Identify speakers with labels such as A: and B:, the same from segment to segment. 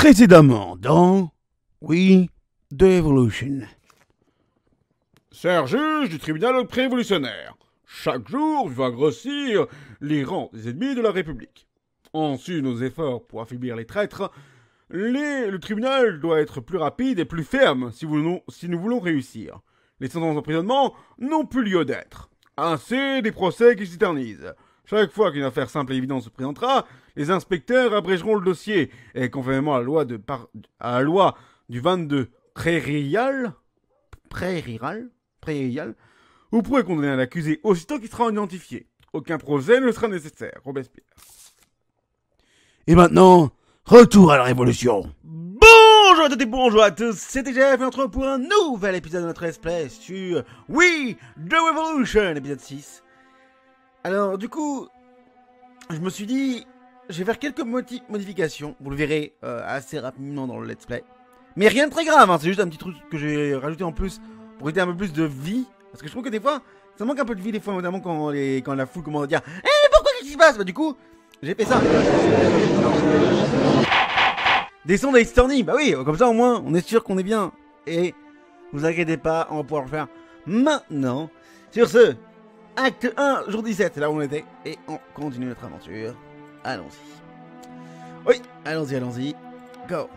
A: Précédemment dans Oui, The Evolution.
B: Cher juge du tribunal prévolutionnaire, chaque jour va grossir les rangs des ennemis de la République. En su nos efforts pour affaiblir les traîtres, le tribunal doit être plus rapide et plus ferme si nous voulons réussir. Les sentences d'emprisonnement n'ont plus lieu d'être. Ainsi, des procès qui s'éternisent. Chaque fois qu'une affaire simple et évidente se présentera, les inspecteurs abrégeront le dossier et, conformément à la loi, de par- à la loi du 22 Prairial, Prairial, Prairial, vous pourrez condamner un accusé aussitôt qu'il sera identifié. Aucun procès ne sera nécessaire. Robespierre.
A: Et maintenant, retour à la Révolution.
C: Bonjour à toutes et bonjour à tous, c'était Jeff et on se retrouve pour un nouvel épisode de notre Play sur We The Revolution, épisode 6. Alors du coup, je me suis dit, je vais faire quelques modifications, vous le verrez euh, assez rapidement dans le Let's Play. Mais rien de très grave, hein, c'est juste un petit truc que j'ai rajouté en plus pour aider un peu plus de vie. Parce que je trouve que des fois, ça manque un peu de vie des fois, notamment quand, la foule commence à dire Eh pourquoi qu'est-ce qui se passe? Bah du coup, j'ai fait ça. Des sons d'Ace Attorney, bah oui, comme ça au moins, on est sûr qu'on est bien. Et vous inquiétez pas, on va pouvoir le faire maintenant. Sur ce, acte 1, jour 17, c'est là où on était. Et on continue notre aventure. Allons-y. Oui, allons-y, allons-y. Go.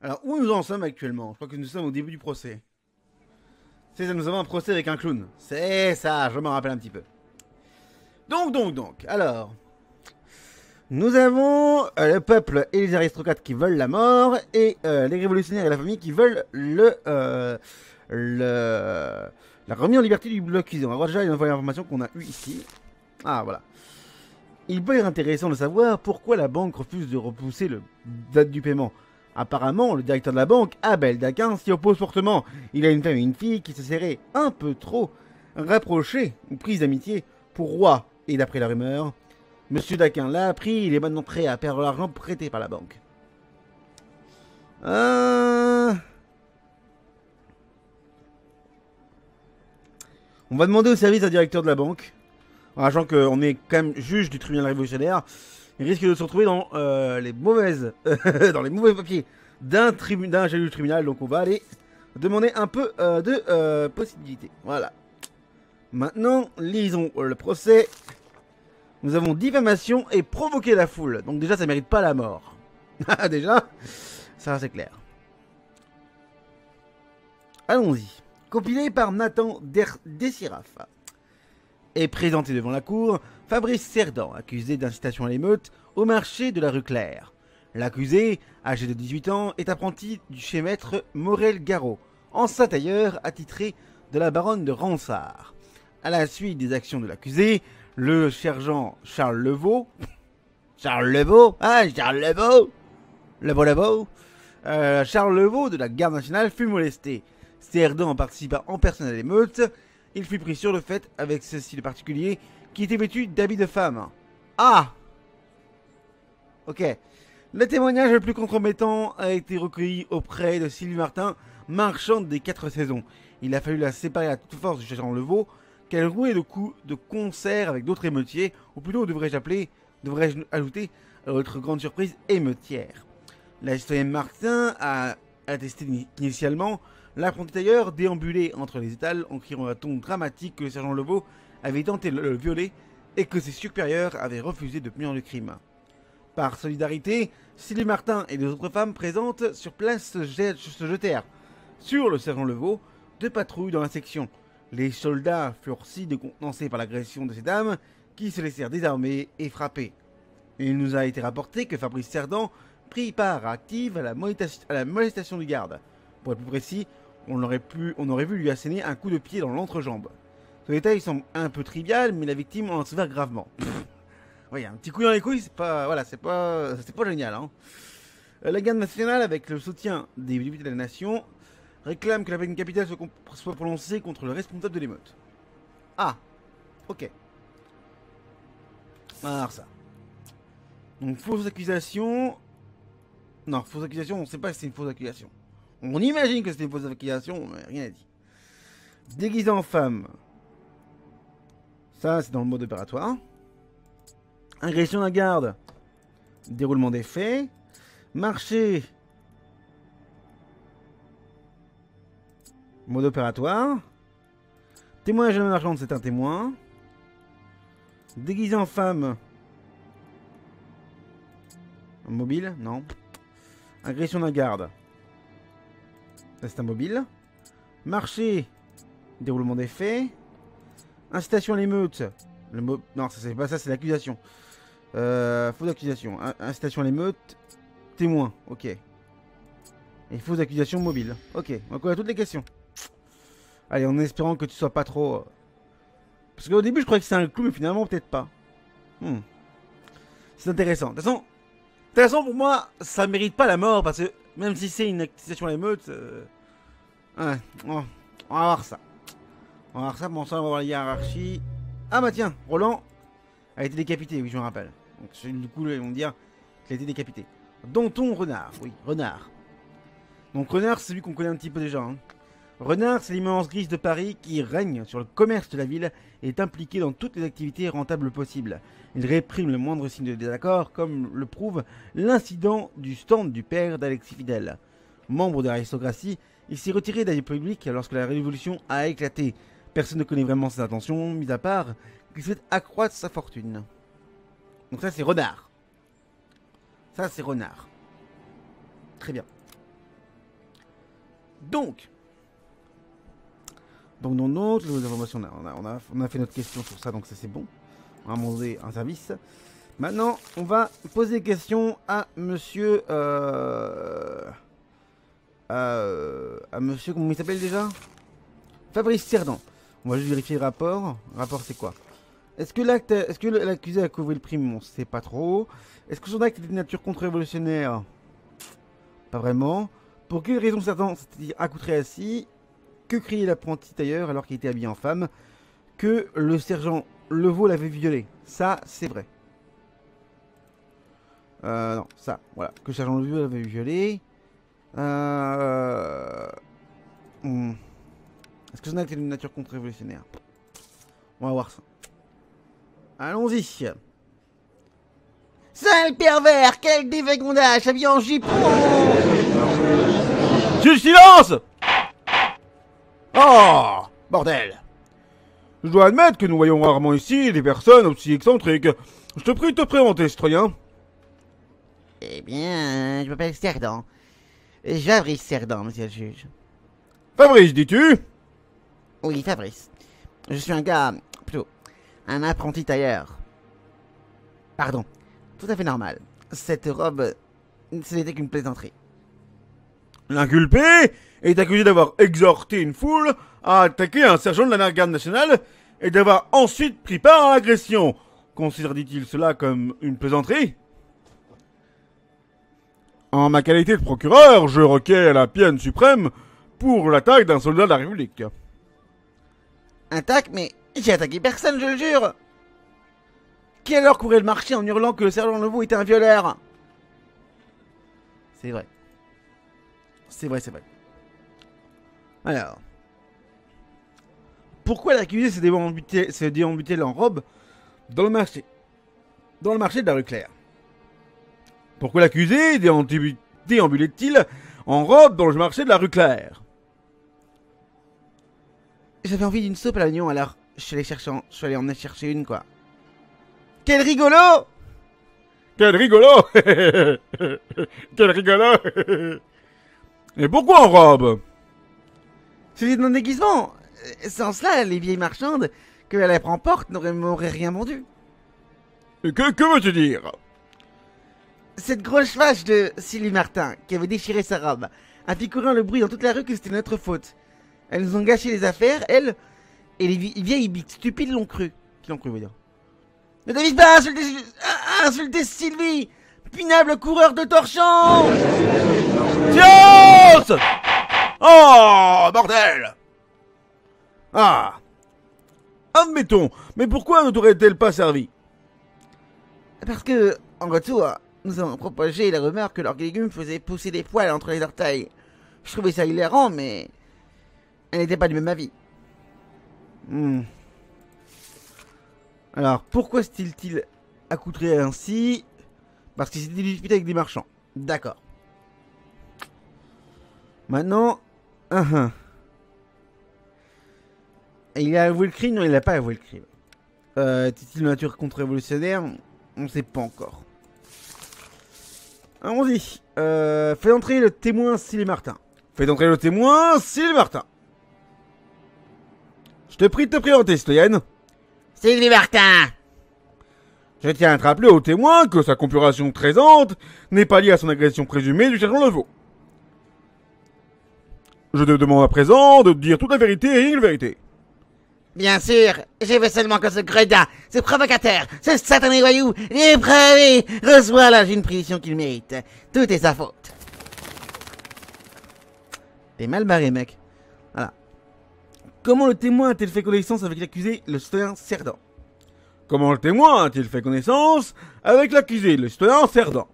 C: Alors, où nous en sommes actuellement? Je crois que nous sommes au début du procès. C'est ça, nous avons un procès avec un clown. C'est ça, je me rappelle un petit peu. Donc, donc, donc, alors... Nous avons euh, le peuple et les aristocrates qui veulent la mort et euh, les révolutionnaires et la famille qui veulent le, euh, la remise en liberté du bloc. On va voir déjà une information qu'on a eue ici. Ah voilà. Il peut être intéressant de savoir pourquoi la banque refuse de repousser le date du paiement. Apparemment, le directeur de la banque, Abel Daquin, s'y oppose fortement. Il a une femme et une fille qui se seraient un peu trop rapprochées ou prises d'amitié pour roi. Et d'après la rumeur, Monsieur Daquin l'a appris, il est maintenant prêt à perdre l'argent prêté par la banque. Euh... On va demander au service d'un directeur de la banque, en sachant qu'on est quand même juge du tribunal révolutionnaire, il risque de se retrouver dans euh, les mauvaises, dans les mauvais papiers d'un tribu- d'un juge du tribunal, donc on va aller demander un peu euh, de euh, possibilités. Voilà. Maintenant, lisons le procès. Nous avons diffamation et provoquer la foule. Donc déjà, ça mérite pas la mort. Déjà, ça c'est clair. Allons-y. Compilé par Nathan Der Dessiraf. Et présenté devant la cour, Fabrice Cerdan, accusé d'incitation à l'émeute au marché de la rue Claire. L'accusé, âgé de 18 ans, est apprenti du chez maître Morel Garot, ancien tailleur attitré de la baronne de Ransard. À la suite des actions de l'accusé, le sergent Charles Levaux. Charles Levaux Ah, Charles Levaux Levaux, Levaux Euh, Charles Levaux de la garde nationale fut molesté. Cerdan participa en personne à l'émeute. Il fut pris sur le fait avec ceci de particulier qui était vêtu d'habits de femme. Ah Ok. Le témoignage le plus compromettant a été recueilli auprès de Sylvie Martin, marchande des quatre saisons. Il a fallu la séparer à toute force du sergent Levaux, qu'elle rouait de coups de concert avec d'autres émeutiers, ou plutôt devrais-je appeler, devrais-je ajouter, à notre grande surprise, émeutière. La citoyenne Martin a attesté initialement l'apprenti tailleur déambulait entre les étals en criant à ton dramatique que le sergent Levaux avait tenté de le violer et que ses supérieurs avaient refusé de punir le crime. Par solidarité, Sylvie Martin et les autres femmes présentes sur place se, jet- se jetèrent sur le sergent Levaux de patrouille dans la section. Les soldats furent si décontenancés par l'agression de ces dames qui se laissèrent désarmer et frapper. Il nous a été rapporté que Fabrice Cerdan prit part active à à la molestation du garde. Pour être plus précis, on aurait, pu, on aurait vu lui asséner un coup de pied dans l'entrejambe. Ce détail semble un peu trivial, mais la victime en souffert gravement. Ouais, un petit coup dans les couilles, c'est pas, voilà, c'est pas, c'est pas génial. Hein. Euh, La garde nationale, avec le soutien des députés de la nation, réclame que la peine capitale soit, prononcée contre le responsable de l'émeute. Ah, ok. Alors ça. Donc fausse accusation. Non, fausse accusation, on sait pas si c'est une fausse accusation. On imagine que c'est une fausse accusation, mais rien n'est dit. Déguisé en femme. Ça, c'est dans le mode opératoire. Agression d'un garde. Déroulement des faits. Marché. Mode opératoire. Témoignage de la marchande, c'est un témoin. Déguisé en femme. Mobile Non. Agression d'un garde. Un mobile. Marché. Déroulement des faits. Incitation à l'émeute. Le non, ça c'est pas ça, c'est l'accusation. Euh, fausse accusation. In- Incitation à l'émeute. Témoin. Ok. Et fausse accusation mobile. Ok. On a toutes les questions. Allez, en espérant que tu sois pas trop. euh, Parce qu'au début, je croyais que c'était un clou, mais finalement, peut-être pas. Hmm. C'est intéressant. De toute façon, pour moi, ça mérite pas la mort parce que même si c'est une accusation à l'émeute, euh, ouais, on va voir ça. On va voir ça. Bon, ça, on va voir la hiérarchie. Ah bah tiens, Roland a été décapité, oui, je me rappelle. Donc du coup, ils vont dire qu'il a été décapité. Danton Renard, oui, Renard. Donc Renard, c'est celui qu'on connaît un petit peu déjà. hein. Renard, c'est l'immense grise de Paris qui règne sur le commerce de la ville et est impliqué dans toutes les activités rentables possibles. Il réprime le moindre signe de désaccord, comme le prouve l'incident du stand du père d'Alexis Fidel. Membre de l'aristocratie, il s'est retiré de publique lorsque la révolution a éclaté. Personne ne connaît vraiment ses intentions, mis à part qu'il souhaite accroître sa fortune. Donc ça c'est Renard. Ça c'est Renard. Très bien. Donc. Donc, donc, donc, les informations, on a, a, a, a fait notre question sur ça, donc ça c'est bon. On va demander un service. Maintenant, on va poser des questions à monsieur. Euh, à, à monsieur. Comment il s'appelle déjà? Fabrice Cerdan. On va juste vérifier le rapport. Le rapport, c'est quoi? Est-ce que l'acte, est-ce que l'accusé a couvert le crime? On sait pas trop. Est-ce que son acte était de nature contre-révolutionnaire? Pas vraiment. Pour quelle raison Cerdan s'était-il accoutré assis Que criait l'apprenti tailleur alors qu'il était habillé en femme Que le sergent Levaux l'avait violé. Ça, c'est vrai. Euh, non, ça, voilà. Que le sergent Levaux l'avait violé. Euh... hmm. Est-ce que acte est de nature contre-révolutionnaire? On va voir ça. Allons-y. Sale pervers, quel dévagondage, habillé en jupon
B: Du silence Oh Bordel Je dois admettre que nous voyons rarement ici des personnes aussi excentriques. Je te prie de te présenter, citoyen.
C: Eh bien, je m'appelle Cerdan. Fabrice Cerdan, monsieur le juge.
B: Fabrice, dis-tu?
C: Oui, Fabrice. Je suis un gars, plutôt, un apprenti tailleur. Pardon, tout à fait normal. Cette robe, ce n'était qu'une plaisanterie.
B: L'inculpé est accusé d'avoir exhorté une foule à attaquer un sergent de la garde nationale et d'avoir ensuite pris part à l'agression. Considère-t-il cela comme une plaisanterie? En ma qualité de procureur, je requiers la peine suprême pour l'attaque d'un soldat de la République.
C: Attaque, mais j'ai attaqué personne, je le jure. Qui alors courait le marché en hurlant que le sergent Levaux était un violeur? C'est vrai. C'est vrai, c'est vrai. Alors. Pourquoi l'accusé s'est déambuté, s'est en robe dans le marché Dans le marché de la rue Claire?
B: Pourquoi l'accusé déambu- déambulait-il en robe dans le marché de la rue Claire?
C: J'avais envie d'une soupe à l'oignon, alors je suis allé chercher, en- je suis allé en chercher une, quoi. Quel rigolo
B: Quel rigolo Quel rigolo Et pourquoi en robe?
C: C'était un déguisement. Euh, Sans cela, les vieilles marchandes que la lèpre emporte n'auraient rien vendu.
B: Que, que veux-tu dire?
C: Cette grosse vache de Sylvie Martin, qui avait déchiré sa robe, a fait courir le bruit dans toute la rue que c'était notre faute. Elles nous ont gâché les affaires, elles, et les vi- vieilles bites stupides l'ont cru. Qui l'ont cru, dire. Ne t'avise pas insulter, à insulter Sylvie Coureur de torchon
B: Silence Oh, bordel Ah Admettons, mais pourquoi ne t'aurait-elle pas servi?
C: Parce que, en retour, nous avons propagé la rumeur que leurs légumes faisaient pousser des poils entre les orteils. Je trouvais ça hilarant, mais. Elle n'était pas du même avis. Hmm. Alors, pourquoi s'est-il accoutré ainsi? Parce qu'il s'était disputé avec des marchands. D'accord. Maintenant. hein. Et Il a avoué le crime? Non, il n'a pas avoué le crime. Euh, Était-il de nature contre-révolutionnaire? On ne sait pas encore. Allons-y. Euh, fais entrer le témoin Sylvie Martin. Fais entrer le témoin Sylvie Martin. Je te prie de te présenter, citoyenne.
D: Sylvie Martin
C: Je tiens à te rappeler au témoin que sa compuration présente n'est pas liée à son agression présumée du sergent Levaux. Je te demande à présent de dire toute la vérité et rien que la vérité.
D: Bien sûr, je veux seulement que ce gredin, ce provocateur, ce satané voyou, dépravé, reçoit la une punition qu'il mérite. Tout est sa faute.
C: T'es mal barré, mec. Voilà. Comment le témoin a-t-il fait connaissance avec l'accusé, le citoyen Cerdan? Comment le témoin a-t-il fait connaissance avec l'accusé, le citoyen Cerdan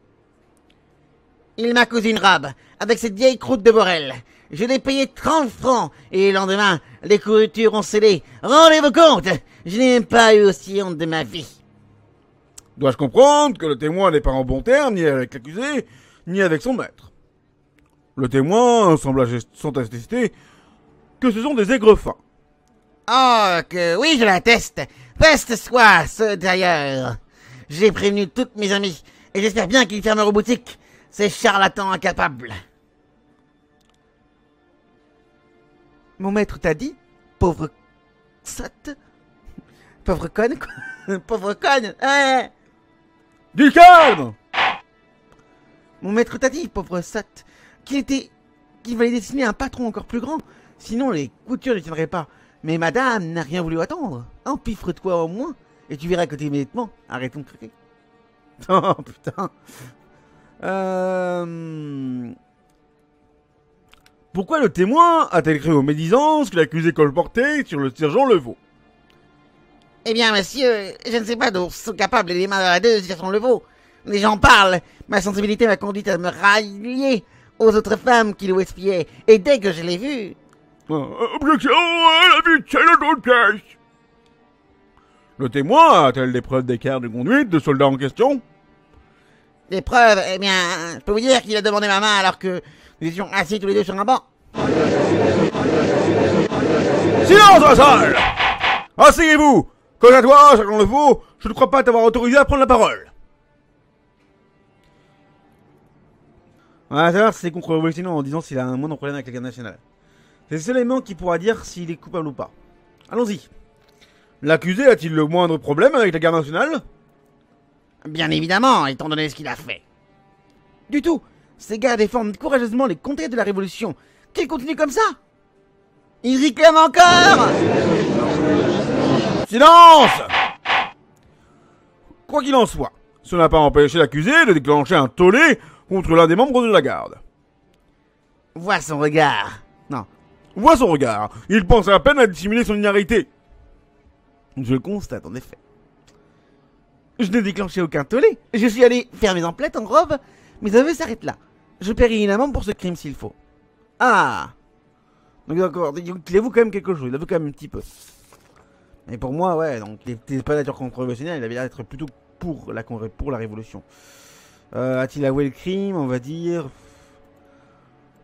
D: Il m'a cousu une robe, avec cette vieille croûte de Borel. Je l'ai payé 30 francs, et le lendemain, les couvertures ont scellé. Rendez-vous compte Je n'ai même pas eu aussi honte de ma vie.
C: Dois-je comprendre que le témoin n'est pas en bon terme ni avec l'accusé, ni avec son maître? Le témoin semble attester que ce sont des aigrefins.
D: Oh, que oui, je l'atteste. Peste soit, ce d'ailleurs. J'ai prévenu toutes mes amis, et j'espère bien qu'ils fermeront boutique. Ces charlatans incapables.
C: Mon maître t'a dit Pauvre sotte Pauvre conne, quoi Pauvre conne hein Du calme Mon maître t'a dit, pauvre sotte, qu'il était. qu'il fallait dessiner un patron encore plus grand, sinon les coutures ne tiendraient pas. Mais madame n'a rien voulu attendre. Empiffre-toi au moins, et tu verras que tes vêtements arrêtons de craquer. Oh putain Euh. Pourquoi le témoin a-t-elle cru aux médisances que l'accusé colportait sur le sergent Levaux?
D: Eh bien, monsieur, je ne sais pas d'où sont capables les mains de la son leveau. Les gens parlent. Ma sensibilité m'a conduit à me rallier aux autres femmes qui nous espiaient. Et dès que je l'ai vu,
C: Euh, Objection à la vitesse de pièce Le témoin a-t-elle des preuves d'écart de conduite de soldat en question?
D: Des preuves, eh bien, je peux vous dire qu'il a demandé ma main alors que nous étions assis tous les deux sur un banc.
C: Silence dans la salle Asseyez-vous Quant à toi, sergent Levaux, je ne crois pas t'avoir autorisé à prendre la parole. Savoir si c'est contre-révolutionnaire en disant s'il a un moindre problème avec la garde nationale. C'est le seul élément qui pourra dire s'il est coupable ou pas. Allons-y. L'accusé a-t-il le moindre problème avec la garde nationale?
D: Bien évidemment, étant donné ce qu'il a fait.
C: Du tout. Ces gars défendent courageusement les contrées de la Révolution. Qu'ils continuent comme ça?
D: Il réclame encore
C: Silence Quoi qu'il en soit, cela n'a pas empêché l'accusé de déclencher un tollé contre l'un des membres de la garde.
D: Vois son regard.
C: Vois son regard. Il pense à peine à dissimuler son hilarité. Je le constate, en effet. Je n'ai déclenché aucun tollé. Je suis allé faire mes emplettes en robe. Mes aveux s'arrêtent là. Je paierai une amende pour ce crime s'il faut. Ah Donc d'accord, il avoue quand même quelque chose. Il avoue quand même un petit peu. Mais pour moi, ouais, donc il n'était pas nature contre-révolutionnaire. Il avait l'air d'être plutôt pour la, pour la révolution. Euh, A-t-il avoué le crime? On va dire...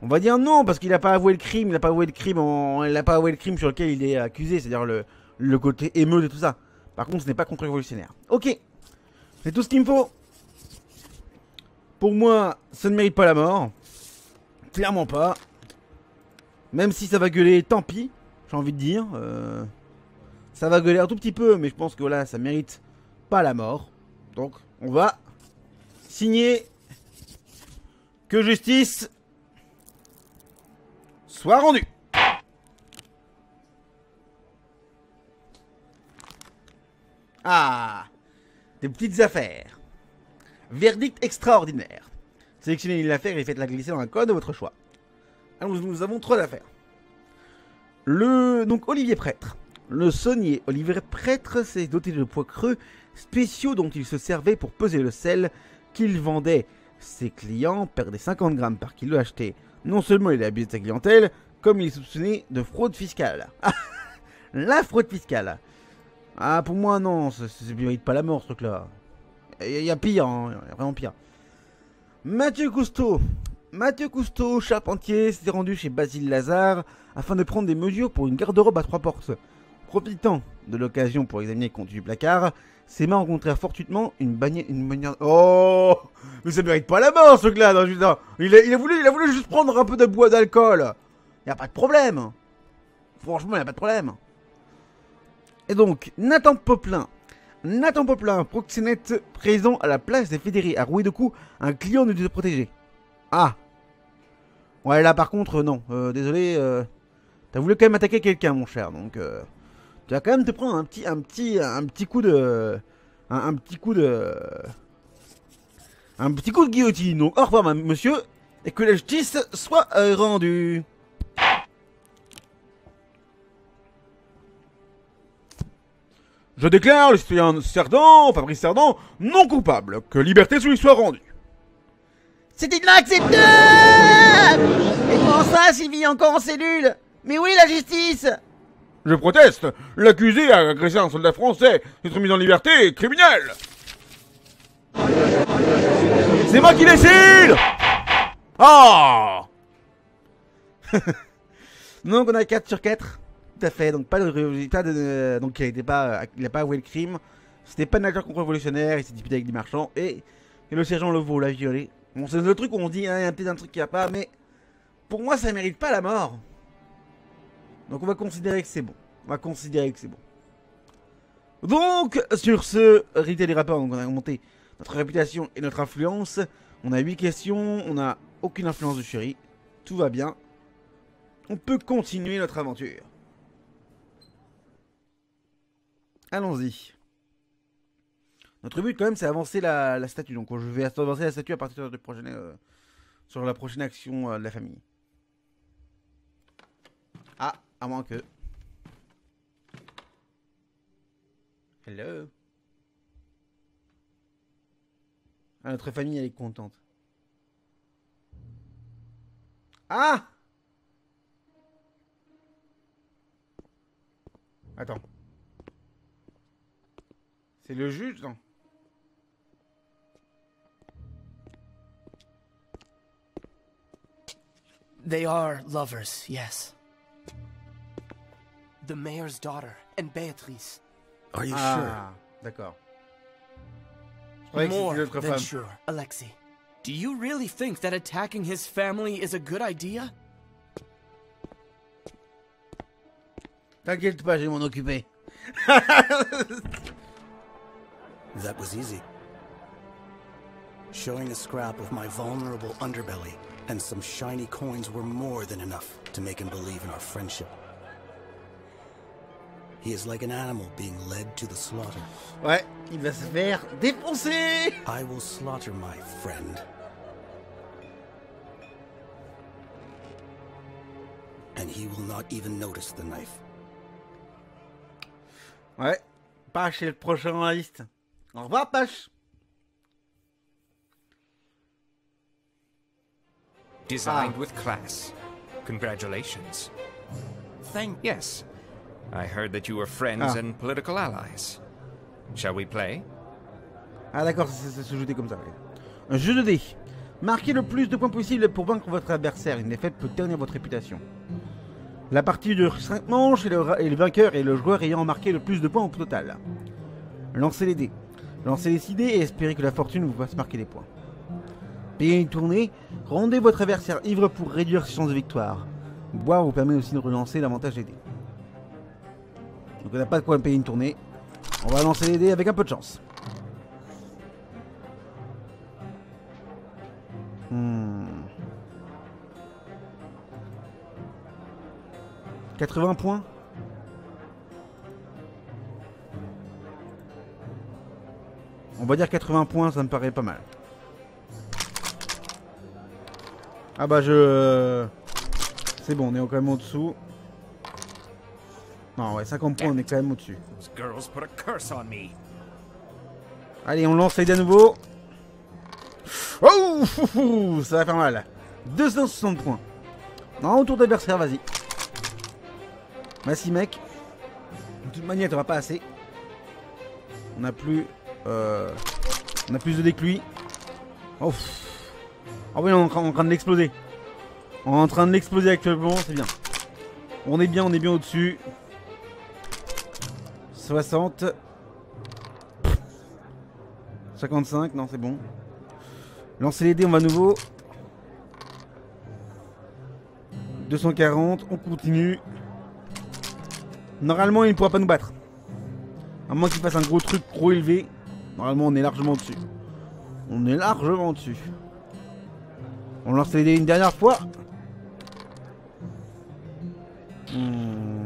C: On va dire non, parce qu'il n'a pas avoué le crime, il n'a pas avoué le crime, sur lequel il est accusé, c'est-à-dire le, le côté émeute et tout ça. Par contre, ce n'est pas contre-révolutionnaire. Ok, c'est tout ce qu'il me faut. Pour moi, ça ne mérite pas la mort. Clairement pas. Même si ça va gueuler, tant pis, j'ai envie de dire. Euh, ça va gueuler un tout petit peu, mais je pense que voilà, ça mérite pas la mort. Donc, on va signer que justice soit rendue. Ah Des petites affaires. Verdict extraordinaire. Sélectionnez l'affaire et faites-la glisser dans un code de votre choix. Nous avons trois affaires. Le donc Olivier Prêtre. Le saunier Olivier Prêtre s'est doté de poids creux spéciaux dont il se servait pour peser le sel qu'il vendait. Ses clients perdaient 50 grammes par kilo acheté. Non seulement il a abusé de sa clientèle, comme il est soupçonné de fraude fiscale. la fraude fiscale. Ah, pour moi, non, ça mérite pas la mort, ce truc-là. Il y, a pire, hein, y a vraiment pire. Mathieu Cousteau. Mathieu Cousteau, charpentier, s'était rendu chez Basile Lazare afin de prendre des mesures pour une garde-robe à trois portes. Profitant de l'occasion pour examiner le contenu du placard, ses mains rencontrèrent fortuitement une bannière. Une. Oh Mais ça mérite pas la mort ce gars là, putain il a, il, voulu, il juste prendre un peu de bois d'alcool Y a pas de problème Franchement, y a pas de problème Et donc, Nathan Poplin. Nathan Poplin, proxénète présent à la place des fédérés, a roué de coups un client de se protéger. Ah Ouais, là par contre, non. Euh, désolé, euh, t'as voulu quand même attaquer quelqu'un, mon cher, donc. Euh, tu vas quand même te prendre un petit, un petit, un petit coup de, un, petit coup de, un petit coup de guillotine. Donc, au revoir, monsieur, et que la justice soit euh, rendue.
B: Je déclare le citoyen Cerdan, Fabrice Cerdan, non coupable. Que liberté lui soit rendue.
D: C'est inacceptable Et comment ça, s'il vit encore en cellule? Mais oui, la justice?
B: Je proteste. L'accusé a agressé un soldat français. Être mis en liberté est criminel.
C: C'est moi qui décide
B: Ah
C: Donc on a 4 sur 4. Tout à fait. Donc pas de résultat de donc il a été pas il a pas avoué le crime. C'était pas un acteur contre-révolutionnaire, il s'est disputé avec des marchands et, et le sergent Levaux l'a violé. Bon, c'est le truc où on dit hein, il y a peut-être un truc qui va pas mais pour moi ça mérite pas la mort. Donc on va considérer que c'est bon. On va considérer que c'est bon. Donc sur ce rité des rapports, donc on a monté notre réputation et notre influence. On a 8 questions, on a aucune influence de chéri. Tout va bien. On peut continuer notre aventure. Allons-y. Notre but quand même c'est avancer la, statue. Donc je vais avancer la statue à partir de euh, sur la prochaine action euh, de la famille. Ah, à moins que... Hello. Ah, notre famille elle est contente. Ah Attends. C'est le juge, non?
E: They are lovers, yes. The mayor's daughter and Beatrice.
F: Are you sure?
C: Ah, d'accord. Je croyais que c'était
E: More than
C: femme.
E: sure, Alexei. Do you really think that attacking his family is a good idea?
C: T'inquiète pas, je vais m'en occuper.
F: That was easy. Showing a scrap of my vulnerable underbelly and some shiny coins were more than enough to make him believe in our friendship. He is like an animal being led to the slaughter.
C: Ouais, il va se faire défoncer
F: I will slaughter my friend. And he will not even notice the knife.
C: Ouais, Pache est le prochain dans la liste. Au revoir, Pache
G: Designed
C: Ah.
G: with class. Congratulations.
F: Thank
G: Yes. I heard that you were friends
C: Ah.
G: and political allies. Shall we play?
C: Ah d'accord, ça ça se jouer comme ça. Un jeu de dés. Marquez le plus de points possible pour vaincre votre adversaire. Une défaite peut ternir votre réputation. La partie dure 5 manches et le, ra- et le vainqueur est le joueur ayant marqué le plus de points au total. Lancez les dés. Lancez les 6 dés et espérez que la fortune vous fasse marquer des points. Payez une tournée. Rendez votre adversaire ivre pour réduire ses chances de victoire. Boire vous permet aussi de relancer l'avantage des dés. Donc on n'a pas de quoi payer une tournée. On va lancer les dés avec un peu de chance. Hmm. 80 points On va dire 80 points, ça me paraît pas mal. Ah bah je... C'est bon, on est quand même au-dessous. Non, ouais, 50 points, on est quand même au-dessus. Allez, on lance les dés à nouveau. Oh Ça va faire mal. 260 points. Non, autour d'adversaire, vas-y. Vas-y, mec. De toute manière, t'auras pas assez. On a plus... Euh, on a plus de dés que lui. Oh. Ah oui, on est en train de l'exploser. On est en train de l'exploser actuellement, c'est bien. On est bien, on est bien au-dessus. 60. 55, non, c'est bon. Lancer les dés, on va à nouveau. 240, on continue. Normalement, il ne pourra pas nous battre. À moins qu'il fasse un gros truc trop élevé. Normalement, on est largement dessus. On est largement dessus. On lance les dés une dernière fois. Hmm.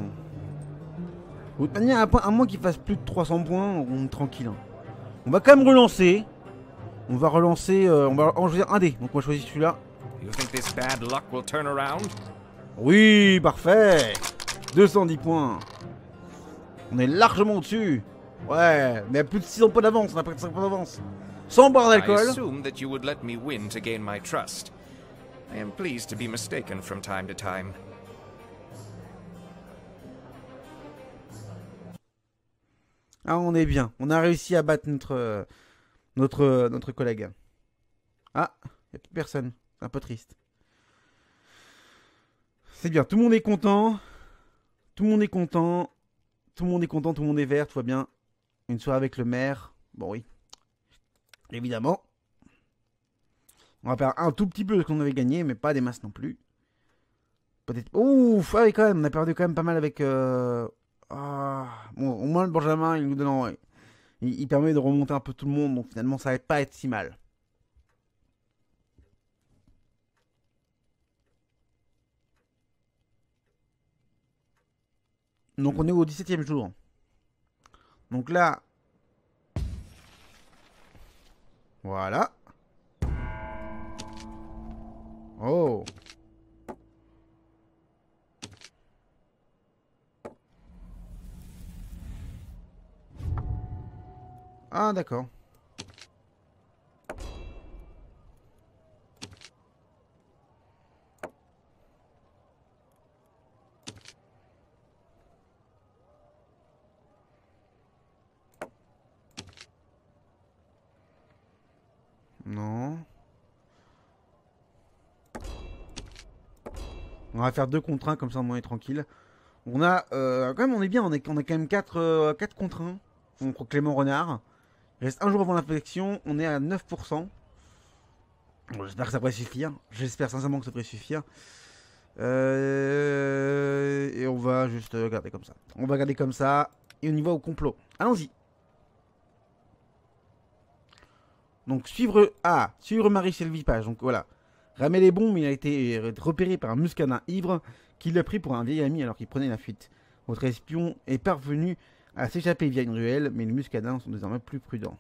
C: De toute manière, à, moins qu'il fasse plus de 300 points, on est tranquille. hein. On va quand même relancer. On va relancer. euh, on va en choisir un dé. Donc on va choisir celui-là. Oui, parfait 210 points. On est largement au-dessus. Ouais, mais à plus de 600 points d'avance, on a pas de 5 points d'avance. Sans boire d'alcool.
G: assumed that you would let me win to gain my trust. I am pleased to be mistaken from time to time.
C: Ah, on est bien. On a réussi à battre notre, notre, notre collègue. Ah, il a plus personne. Un peu triste. C'est bien. Tout le monde est content. Tout le monde est content. Tout le monde est content. Tout le monde est vert. Tout va bien. Une soirée avec le maire. Bon, oui. Évidemment. On va perdre un tout petit peu de ce qu'on avait gagné, mais pas des masses non plus. Peut-être. Ouf, ah oui, quand même. On a perdu quand même pas mal avec. euh, ah, bon, au moins le Benjamin, il nous donne. en- Il, il permet de remonter un peu tout le monde, donc finalement ça va pas être si mal. Donc on est au 17ème jour. Donc là. Voilà. Oh. Ah d'accord. Non. On va faire deux contre un comme ça on est tranquille. On a euh, quand même on est bien, on, est, a quand même 4, contre 1 contre Clément Renard. Reste un jour avant l'infection, on est à 9%. Bon, J'espère que ça pourrait suffire. J'espère sincèrement que ça pourrait suffire. Euh, Et on va juste garder comme ça. On va garder comme ça. Et on y va au complot. Allons-y. Donc suivre Ah, suivre Marie Sylvie Page. Donc voilà. Ramer les bombes, il a été repéré par un muscadin ivre qui l'a pris pour un vieil ami alors qu'il prenait la fuite. Votre espion est parvenu à s'échapper via une ruelle, mais les muscadins sont désormais plus prudents.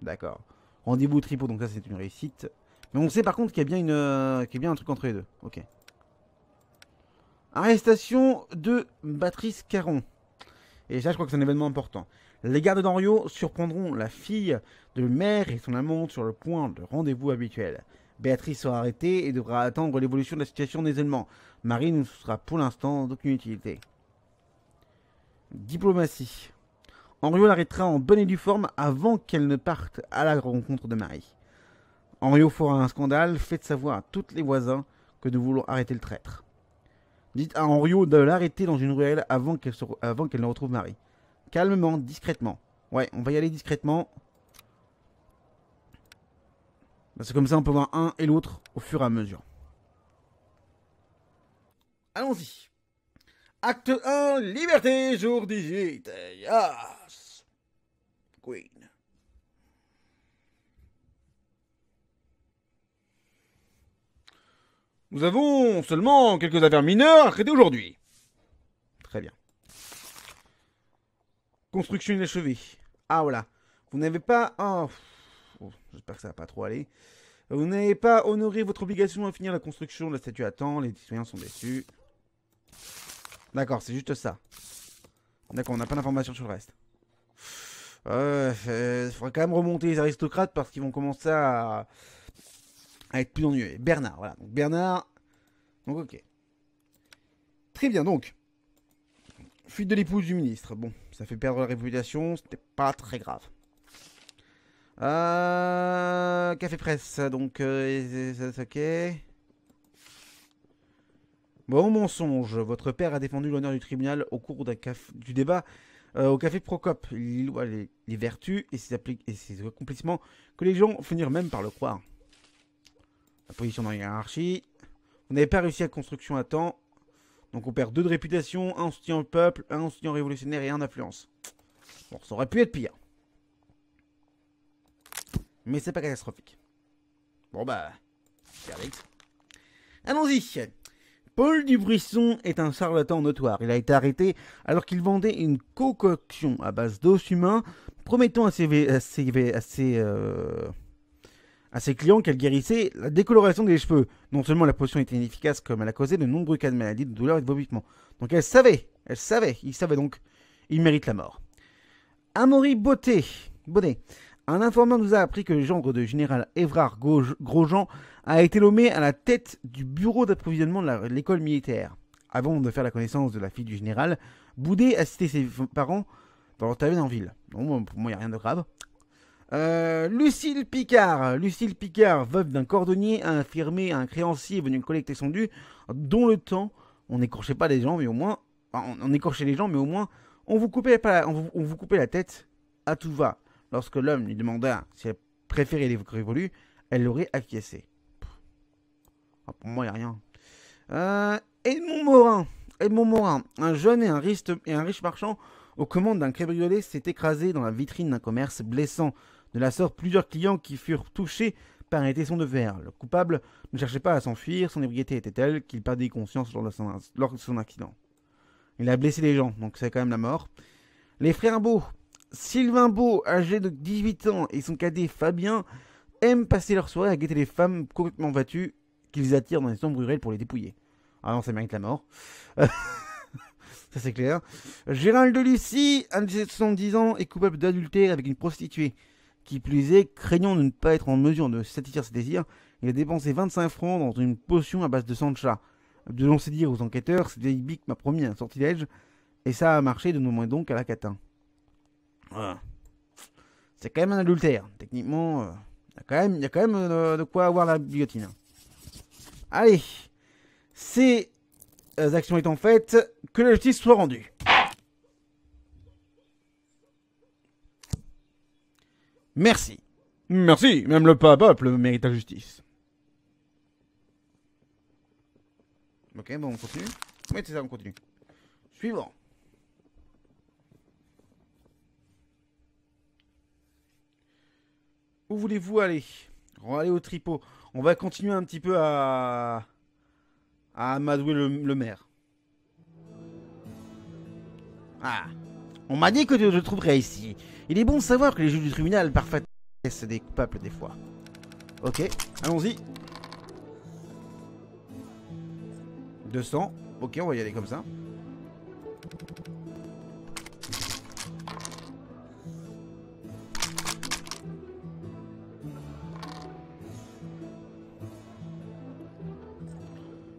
C: D'accord. Rendez-vous au tripot, donc ça c'est une réussite. Mais on sait par contre qu'il y a bien une, euh, y a bien un truc entre les deux. Ok. Arrestation de Patrice Caron. Et ça, je crois que c'est un événement important. Les gardes d'Henriot surprendront la fille de maire et son amante sur le point de rendez-vous habituel. Béatrice sera arrêtée et devra attendre l'évolution de la situation des éléments. Marie ne sera pour l'instant d'aucune utilité. Diplomatie. Henriot l'arrêtera en bonne et due forme avant qu'elle ne parte à la rencontre de Marie. Henriot fera un scandale, faites savoir à tous les voisins que nous voulons arrêter le traître. Dites à Henriot de l'arrêter dans une ruelle avant qu'elle ne retrouve Marie. Calmement, discrètement. Ouais, on va y aller discrètement. Parce que comme ça, on peut voir un et l'autre au fur et à mesure. Allons-y. Acte 1, liberté, jour 18. Yes. Queen.
B: Nous avons seulement quelques affaires mineures à traiter aujourd'hui.
C: Très bien. Construction inachevée. Ah voilà. Vous n'avez pas... Oh, oh, J'espère que ça va pas trop aller. Vous n'avez pas honoré votre obligation à finir la construction de la statue à temps. Les citoyens sont déçus. D'accord, c'est juste ça. D'accord, on n'a pas d'informations sur le reste. Il faudrait quand même remonter les aristocrates parce qu'ils vont commencer à, à être plus ennuyeux. Bernard, voilà. Donc Bernard. Donc ok. Très bien, donc. Fuite de l'épouse du ministre. Bon, ça fait perdre la réputation, c'était pas très grave. Euh, café presse, donc euh, ok. Bon mensonge, votre père a défendu l'honneur du tribunal au cours du débat euh, au café Procope. Il les, vertus et ses, accomplissements que les gens finirent même par le croire. La position dans la hiérarchie. Vous n'avez pas réussi à construction à temps. Donc on perd deux de réputation, un en soutien au peuple, un en soutien révolutionnaire et un d'influence. Bon, ça aurait pu être pire. Mais c'est pas catastrophique. Bon bah. Allons-y. Paul Dubrisson est un charlatan notoire. Il a été arrêté alors qu'il vendait une concoction à base d'os humain, promettant euh, à ses clients qu'elle guérissait la décoloration des cheveux. Non seulement la potion était inefficace, comme elle a causé de nombreux cas de maladies, de douleurs et de vomissements. Donc elle savait, elle savait, il savait donc, il mérite la mort. Amaury Beauté, Bonnet, un informant nous a appris que le gendre de général Évrard Grosjean a été nommé à la tête du bureau d'approvisionnement de l'école militaire. Avant de faire la connaissance de la fille du général, Boudet a cité ses parents dans leur taverne en ville. Pour moi, il n'y a rien de grave. Euh, Lucille Picard. Lucille Picard, veuve d'un cordonnier, a affirmé à un créancier venu collecter son dû, dont le temps, on n'écorchait pas les gens, mais au moins, on, on les gens, mais au moins, on vous coupait la tête à tout va. Lorsque l'homme lui demanda si elle préférait les révolus, elle l'aurait acquiescé. Ah, pour moi, il n'y a rien. Euh, Edmond Morin. Edmond Morin, un jeune et un riche, et un riche marchand aux commandes d'un cabriolet, s'est écrasé dans la vitrine d'un commerce, blessant de la sorte plusieurs clients qui furent touchés par un tesson de verre. Le coupable ne cherchait pas à s'enfuir, son ébriété était telle qu'il perdit conscience lors de, son, lors de son accident. Il a blessé les gens, donc c'est quand même la mort. Les frères Beau, Sylvain Beau, âgé de 18 ans, et son cadet Fabien, aiment passer leur soirée à guetter les femmes complètement battues qu'ils attirent dans les sombres rurales pour les dépouiller. Ah non, ça mérite la mort. ça c'est clair. Gérald de Lucie, un de 70 ans, est coupable d'adultère avec une prostituée. Qui plus est, craignant de ne pas être en mesure de satisfaire ses désirs, il a dépensé 25 francs dans une potion à base de sang de chat. De l'on sait dire aux enquêteurs, vieille bique m'a promis un sortilège, et ça a marché de nous donc à la catin. Voilà. C'est quand même un adultère. Techniquement, euh, il y a quand même, y a quand même euh, de quoi avoir la guillotine. Allez, ces euh, actions étant faites, que la justice soit rendue. Merci.
B: Merci, même le peuple mérite la justice.
C: Ok, bon, on continue. Oui, c'est ça, on continue. Suivant. Où voulez-vous aller? On va aller au tripot. On va continuer un petit peu à. à amadouer le, maire. Ah. On m'a dit que je le trouverais ici. Il est bon de savoir que les juges du tribunal parfois laissent des coupables des fois. Ok, allons-y. 200. Ok, on va y aller comme ça.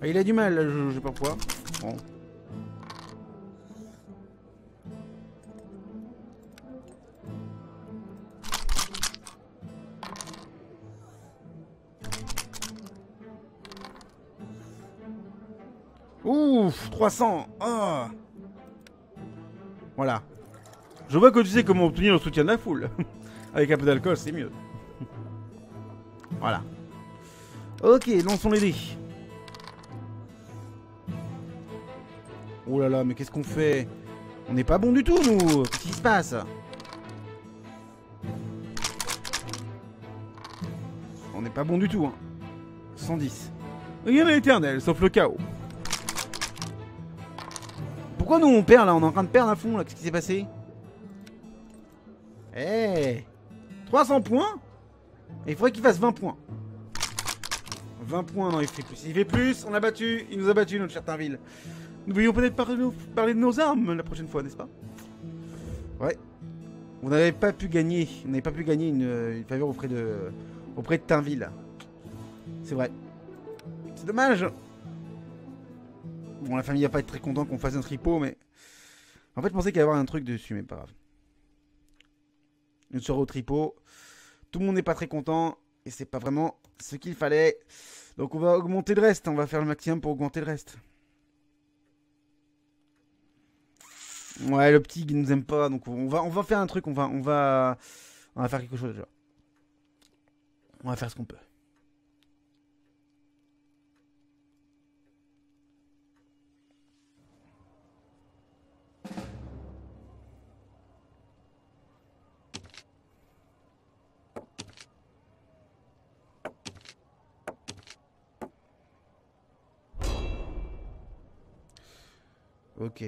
C: Ah, il a du mal, je, je sais pas pourquoi. Bon. Ouf, 300. Ah. Voilà. Je vois que tu sais comment obtenir le soutien de la foule. Avec un peu d'alcool, c'est mieux. voilà. Ok, lançons les dés. Oh là là, mais qu'est-ce qu'on fait? On n'est pas bon du tout, nous Qu'est-ce qui se passe? On n'est pas bon du tout, hein. 110.
B: Rien n'est éternel, sauf le chaos.
C: Pourquoi nous on perd là? On est en train de perdre à fond là, qu'est-ce qui s'est passé? Eh 300 points? Il faudrait qu'il fasse 20 points. 20 points, non, il fait plus. Il fait plus, on l'a battu, il nous a battu notre cher Tinville. Nous voulions peut-être parler, de nos- armes la prochaine fois, n'est-ce pas? Ouais. Vous n'avez pas pu gagner, vous n'avez pas pu gagner une, une faveur auprès de, auprès de. C'est vrai. C'est dommage. Bon, la famille va pas être très content qu'on fasse un tripot, mais. En fait, je pensais qu'il y avait un truc dessus, mais pas grave. Une soirée au tripot. Tout le monde n'est pas très content et c'est pas vraiment ce qu'il fallait. Donc on va augmenter le reste, on va faire le maximum pour augmenter le reste. Ouais, le petit il nous aime pas, donc on va, on va faire un truc, on va, on va, on va faire quelque chose déjà. On va faire ce qu'on peut. Ok.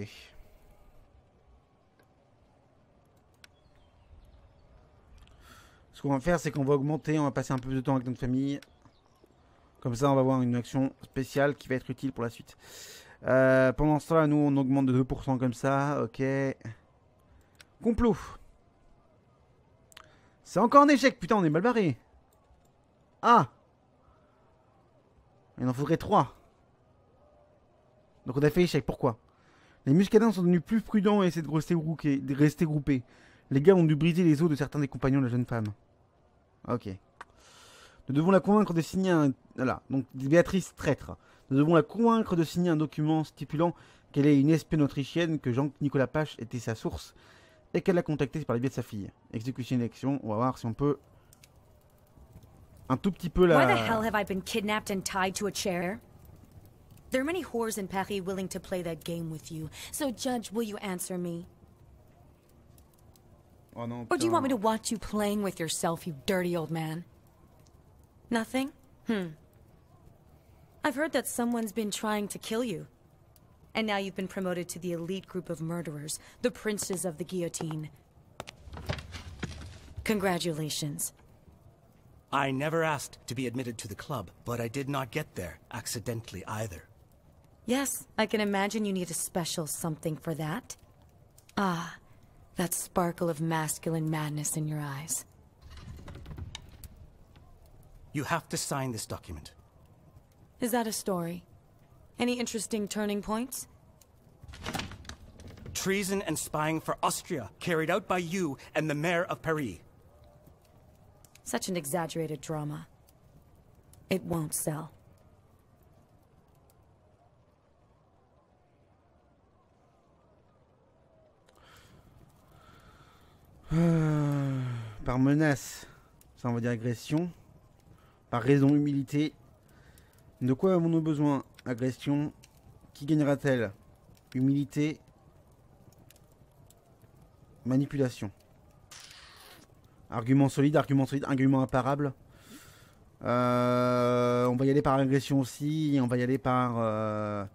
C: Ce qu'on va faire, c'est qu'on va augmenter, on va passer un peu de temps avec notre famille. Comme ça, on va avoir une action spéciale qui va être utile pour la suite. Euh, pendant ce temps-là, nous, on augmente de 2% comme ça. Ok. Complot. C'est encore un échec. Putain, on est mal barré. Ah Il en faudrait 3. Donc on a fait échec. Pourquoi? Les muscadins sont devenus plus prudents et essaient de rester, groupés, de rester groupés. Les gars ont dû briser les os de certains des compagnons de la jeune femme. Ok. Nous devons la convaincre de signer un... Voilà, donc Béatrice traître. Nous devons la convaincre de signer un document stipulant qu'elle est une espionne autrichienne, que Jean-Nicolas Pache était sa source, et qu'elle l'a contacté par le biais de sa fille. Exécution d'élection, on va voir si on peut... Un tout petit peu la...
H: Why the hell have I been kidnapped and tied to a chair? There are many whores in Paris willing to play that game with you. So, Judge, will you answer me?
C: Oh non,
H: Or do you want me to watch you playing with yourself, you dirty old man? Nothing? Hmm. I've heard that someone's been trying to kill you. And now you've been promoted to the elite group of murderers, the princes of the guillotine. Congratulations.
F: I never asked to be admitted to the club, but I did not get there accidentally either.
H: Yes, I can imagine you need a special something for that. Ah, that sparkle of masculine madness in your eyes.
F: You have to sign this document.
H: Is that a story? Any interesting turning points?
F: Treason and spying for Austria, carried out by you and the mayor of Paris.
H: Such an exaggerated drama. It won't sell.
C: Euh, par menace, ça on va dire agression. Par raison, humilité. De quoi avons-nous besoin? Agression. Qui gagnera-t-elle? Humilité. Manipulation. Argument solide, argument solide, argument imparable. Euh, on va y aller par agression aussi. On va y aller par. euh,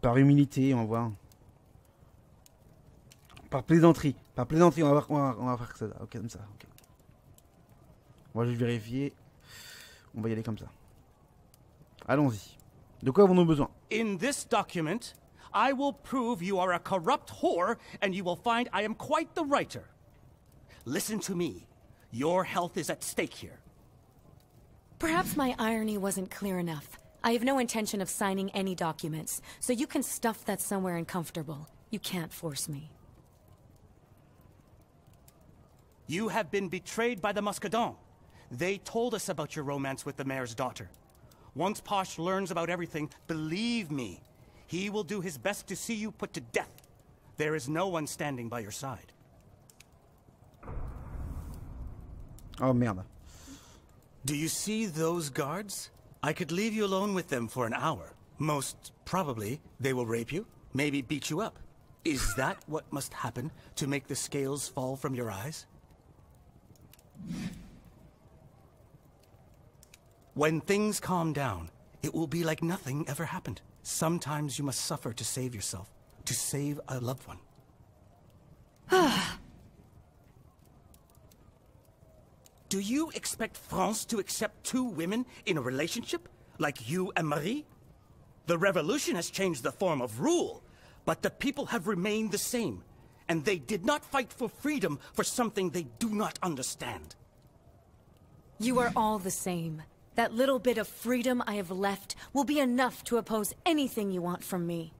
C: par humilité, on va voir. Par plaisanterie. Par plaisanterie, on va, voir, on va, on va faire ça. Ok, comme ça. ok. On va juste vérifier. On va y aller comme ça. Allons-y. De quoi avons-nous besoin?
F: In this document, I will prove you are a corrupt whore, and you will find I am quite the writer. Listen to me. Your health is at stake here.
H: Perhaps my irony wasn't clear enough. I have no intention of signing any documents, so you can stuff that somewhere uncomfortable. You can't force me.
F: You have been betrayed by the Muscadons. They told us about your romance with the mayor's daughter. Once Posh learns about everything, believe me, he will do his best to see you put to death. There is no one standing by your side.
C: Oh merde.
F: Do you see those guards? I could leave you alone with them for an hour. Most probably, they will rape you, maybe beat you up. Is that what must happen to make the scales fall from your eyes? When things calm down, it will be like nothing ever happened. Sometimes you must suffer to save yourself, to save a loved one. Do you expect France to accept two women in a relationship, like you and Marie? The revolution has changed the form of rule, but the people have remained the same, and they did not fight for freedom for something they do not understand.
H: You are all the same. That little bit of freedom I have left will be enough to oppose anything you want from me.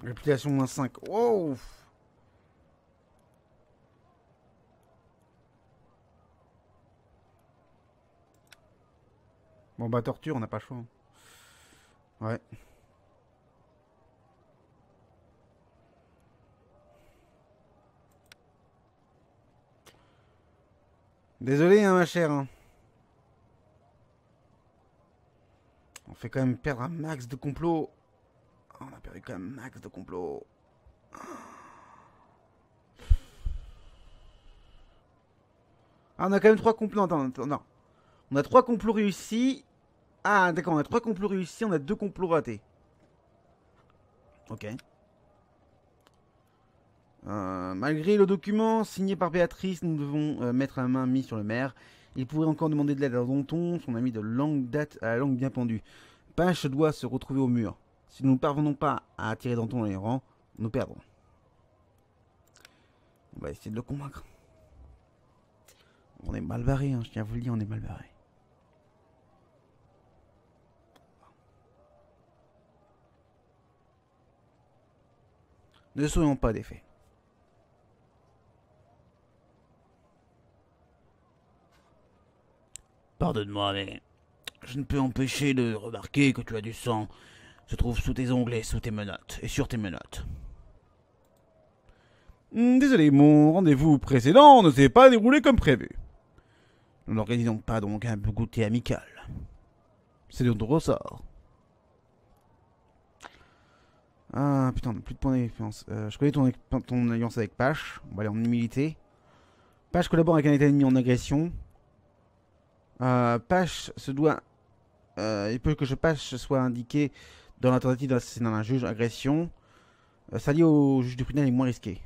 C: Réputation moins 5. Wow Bon bah torture, on n'a pas le choix. Hein. Ouais. Désolé hein ma chère. On fait quand même perdre un max de complot. Oh, On a perdu quand même un max de complot. Ah, on a quand même trois complots. Attends, attends, non. On a trois complots réussis. Ah, d'accord, on a trois complots réussis, on a deux complots ratés. Ok. Euh, malgré le document signé par Béatrice, nous devons euh, mettre la main mise sur le maire. Il pourrait encore demander de l'aide à Danton, son ami de longue date à la langue bien pendue. Pache doit se retrouver au mur. Si nous ne parvenons pas à attirer Danton dans les rangs, nous perdrons. On va essayer de le convaincre. On est mal barré, hein, je tiens à vous le dire, on est mal barré. Ne soyons pas défaits.
A: Pardonne-moi, mais je ne peux empêcher de remarquer que tu as du sang se trouve sous tes onglets, sous tes menottes et sur tes menottes.
B: Hmm, Désolé, mon rendez-vous précédent ne s'est pas déroulé comme prévu.
A: Nous n'organisons pas donc un goûter amical. C'est de ton ressort.
C: Ah putain, plus de points d'influence. Euh, je connais ton, ton alliance avec Pache. On va aller en humilité. Pache collabore avec un état ennemi en agression. Euh, Pache se doit. euh, il peut que je Pache soit indiqué dans la tentative d'assassinat d'un juge, agression. Euh, S'allier au juge du tribunal est moins risqué.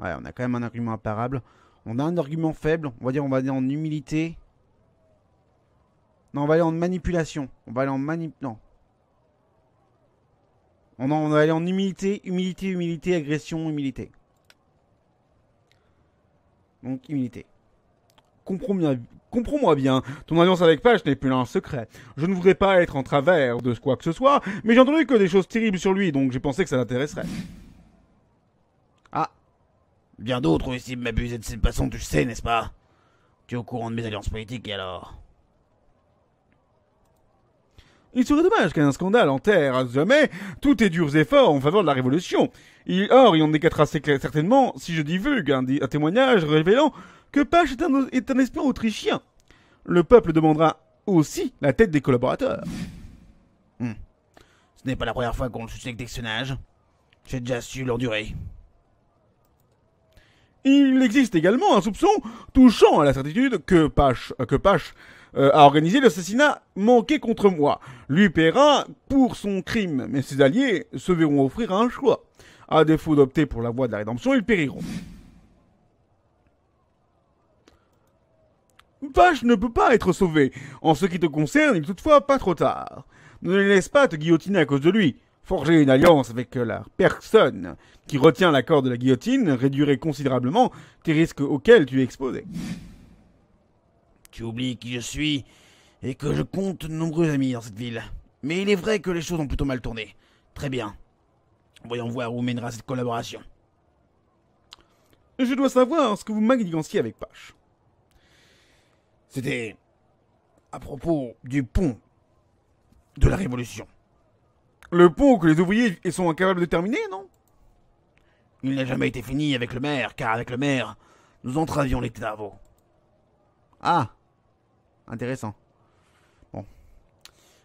C: Ouais, on a quand même un argument imparable. On a un argument faible. On va dire, on va aller en humilité. Non, on va aller en manipulation. On va aller en manip. Non. On, on va aller en humilité, humilité, humilité, agression, humilité. Donc, humilité.
B: Comprends-moi comprends-moi bien, ton alliance avec Page n'est plus un secret. Je ne voudrais pas être en travers de quoi que ce soit, mais j'ai entendu que des choses terribles sur lui, donc j'ai pensé que ça l'intéresserait.
A: Bien d'autres ont essayé de m'abuser de cette façon, tu le sais, n'est-ce pas? Tu es au courant de mes alliances politiques et alors?
B: Il serait dommage qu'un scandale enterre à jamais tous tes durs efforts en faveur de la révolution. Il, or, il en clair- certainement si je divulgue un, di- un témoignage révélant que Page est un, est un espion autrichien. Le peuple demandera aussi la tête des collaborateurs.
A: Ce n'est pas la première fois qu'on le suspecte d'espionnage. J'ai déjà su l'endurer.
B: Il existe également un soupçon touchant à la certitude que Pache, que Pache euh, a organisé l'assassinat manqué contre moi. Lui paiera pour son crime, mais ses alliés se verront offrir un choix. À défaut d'opter pour la voie de la rédemption, ils périront. Pache ne peut pas être sauvé. En ce qui te concerne, il est toutefois pas trop tard. Ne les laisse pas te guillotiner à cause de lui. Forger une alliance avec la personne qui retient l'accord de la guillotine réduirait considérablement tes risques auxquels tu es exposé.
A: Tu oublies qui je suis et que je compte de nombreux amis dans cette ville. Mais il est vrai que les choses ont plutôt mal tourné. Très bien. Voyons voir où mènera cette collaboration.
B: Je dois savoir ce que vous maniganciez avec Pache.
A: C'était à propos du pont de la Révolution.
B: Le pont que les ouvriers sont incapables de terminer, non?
A: Il n'a jamais été fini avec le maire, car avec le maire, nous entravions les travaux.
C: Ah Intéressant. Bon.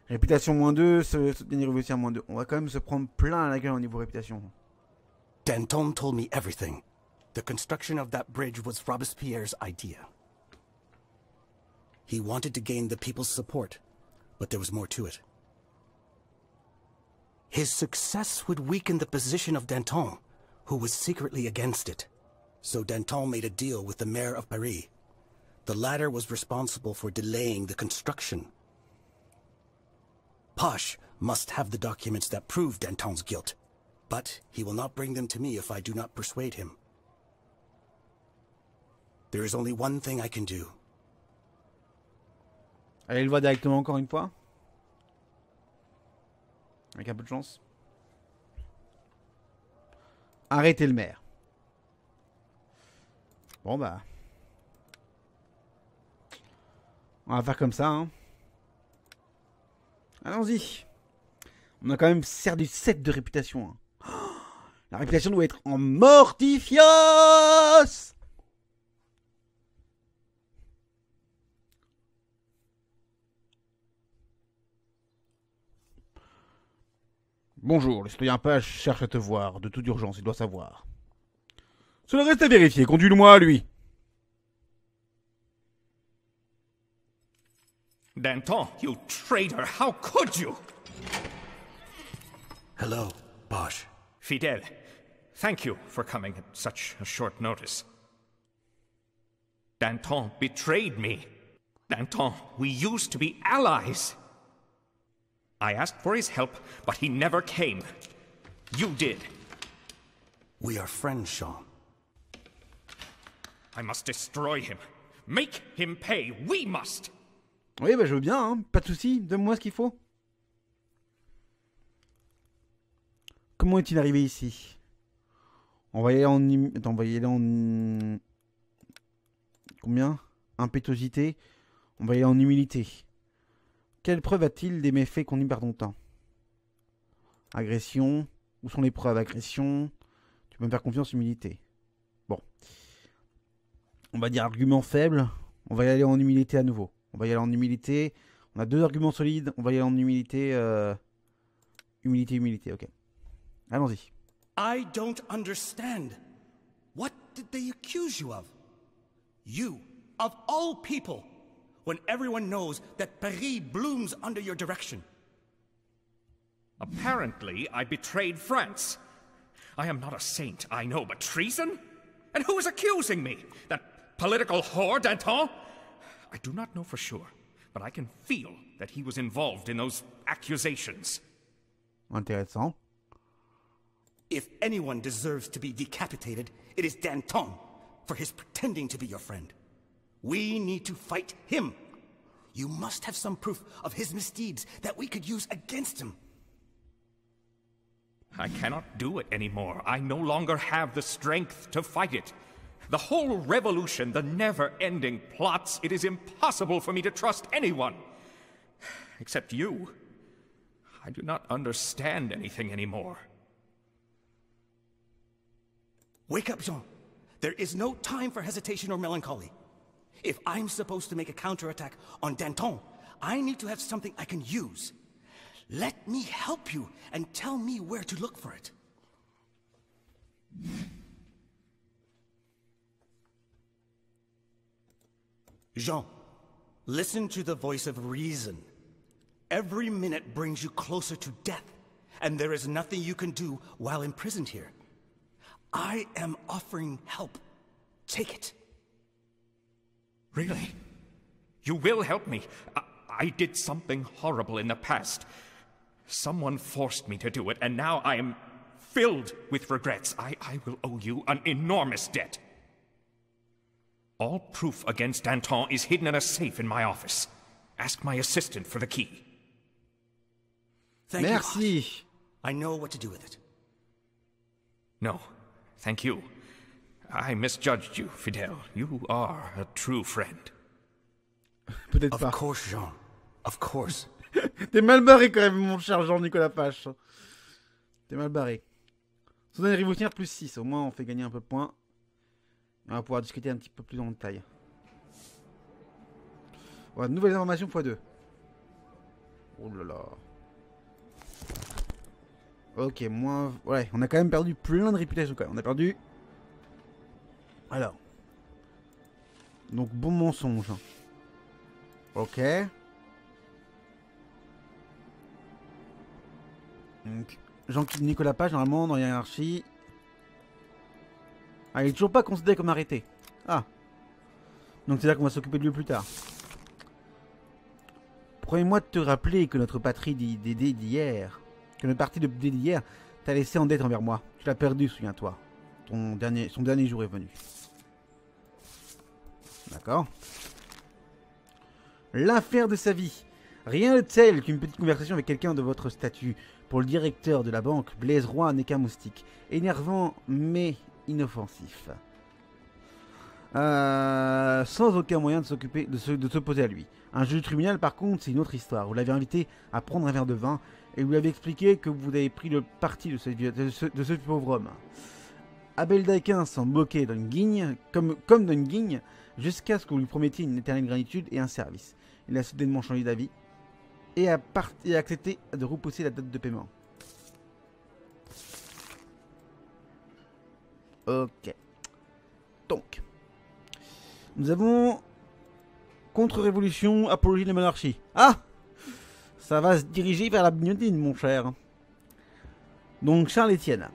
C: Réputation moins 2, ce, ce dernier révolutionnaire moins 2. On va quand même se prendre plein à la gueule au niveau réputation.
F: Danton told me everything. The construction of that bridge was Robespierre's idea. He wanted to gain the people's support, but there was more to it. His success would weaken the position of Danton, who was secretly against it. So Danton made a deal with the mayor of Paris. The latter was responsible for delaying the construction. Posh must have the documents that prove Danton's guilt, but he will not bring them to me if I do not persuade him. There is only one thing I can do.
C: Allez le voir directement encore une fois. Avec un peu de chance. Arrêtez le maire. Bon bah. On va faire comme ça, hein. Allons-y. On a quand même servi 7 de réputation. hein. La réputation doit être en mortifios Bonjour, le citoyen Page cherche à te voir. De toute urgence, il doit savoir.
B: Cela reste à vérifier. Conduis-le-moi à lui.
G: Danton, you traitor, how could you?
F: Hello, Bosch.
G: Fidel, thank you for coming at such a short notice. Danton betrayed me. Danton, we used to be allies. I asked for his help, but he never came. You did.
F: We are friends, Jean.
G: I must destroy him. Make him pay. We must.
C: Oui, bah je veux bien, hein. pas de soucis, donne-moi ce qu'il faut. Comment est-il arrivé ici? On va y aller en... Attends, on va y aller en... Combien? Impétuosité. On va y aller en humilité. Quelle preuve a-t-il des méfaits qu'on perd ton temps? Agression? Où sont les preuves? Agression? Tu peux me faire confiance, humilité. Bon. On va dire argument faible. On va y aller en humilité à nouveau. On va y aller en humilité. On a deux arguments solides. On va y aller en humilité. euh, Humilité, humilité, ok. Allons-y.
F: I don't understand. What did they accuse you of? You, of all people, when everyone knows that Paris blooms under your direction.
G: Apparently, I betrayed France. I am not a saint, I know, but treason? And who is accusing me? That political whore, Danton? I do not know for sure, but I can feel that he was involved in those accusations.
C: Intéressant.
F: If anyone deserves to be decapitated, it is Danton for his pretending to be your friend. We need to fight him. You must have some proof of his misdeeds that we could use against him.
G: I cannot do it anymore. I no longer have the strength to fight it. The whole revolution, the never ending plots, it is impossible for me to trust anyone. Except you. I do not understand anything anymore.
F: Wake up, Jean. There is no time for hesitation or melancholy. If I'm supposed to make a counterattack on Danton, I need to have something I can use. Let me help you and tell me where to look for it. Jean, listen to the voice of reason. Every minute brings you closer to death, and there is nothing you can do while imprisoned here. I am offering help. Take it.
G: Really? You will help me. I, I did something horrible in the past. Someone forced me to do it, and now I am filled with regrets. I, I will owe you an enormous debt. All proof against Danton is hidden in a safe in my office. Ask my assistant for the key.
F: Thank you.
C: Merci.
F: Hodge. I know what to do with it.
G: No, thank you. I misjudged you, Fidel. You are a true friend.
C: Peut-être
F: Of
C: pas.
F: course, Jean. Of course.
C: T'es mal barré quand même, mon cher Jean-Nicolas Pache. T'es mal barré. Dernier rivoutière plus 6. Au moins, on fait gagner un peu de points. Et on va pouvoir discuter un petit peu plus en détail. Voilà, nouvelles informations x2. Oh là là. Ok, moins... Ouais, on a quand même perdu plein de réputation quand même. On a perdu... Alors. Donc, bon mensonge. Ok. Donc, Jean-Nicolas Page, normalement, dans la hiérarchie. Ah, il est toujours pas considéré comme arrêté. Ah. Donc c'est là qu'on va s'occuper de lui plus tard. Promets-moi de te rappeler que notre patrie d'hier, que notre parti de d'aider d'hier, t'a laissé en dette envers moi. Tu l'as perdu, souviens-toi. Son dernier jour est venu. D'accord. L'affaire de sa vie. Rien de tel qu'une petite conversation avec quelqu'un de votre statut. Pour le directeur de la banque, Blaise Roy n'est qu'un moustique. Énervant, mais inoffensif. Euh, sans aucun moyen de s'occuper de de s'opposer à lui. Un juge tribunal, par contre, c'est une autre histoire. Vous l'avez invité à prendre un verre de vin et vous lui avez expliqué que vous avez pris le parti de ce pauvre homme. Abel Daquin s'en moquait d'une guigne, comme, comme d'une guigne, jusqu'à ce que vous lui promettiez une éternelle gratitude et un service. Il a soudainement changé d'avis et a, et accepté de repousser la date de paiement. Ok. Donc, nous avons contre-révolution, apologie de la monarchie. Ah Ça va se diriger vers la bignotine, mon cher. Donc, Charles Étienne,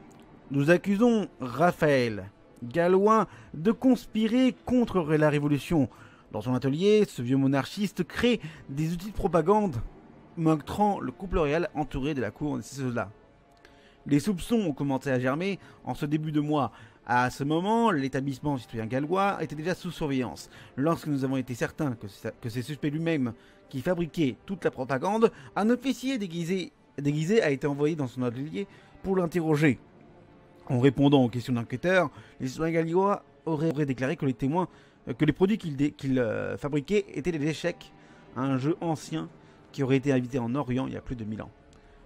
C: nous accusons Raphaël Gallois de conspirer contre la révolution. Dans son atelier, ce vieux monarchiste crée des outils de propagande montrant le couple royal entouré de la cour de choses-là. Les soupçons ont commencé à germer en ce début de mois. À ce moment, l'établissement citoyen gallois était déjà sous surveillance. Lorsque nous avons été certains que c'est suspect lui-même qui fabriquait toute la propagande, un officier déguisé a été envoyé dans son atelier pour l'interroger. En répondant aux questions d'enquêteurs, les citoyens gallois auraient, déclaré que les témoins, euh, que les produits qu'ils euh, fabriquaient étaient des échecs, un jeu ancien qui aurait été invité en Orient il y a plus de 1000 ans.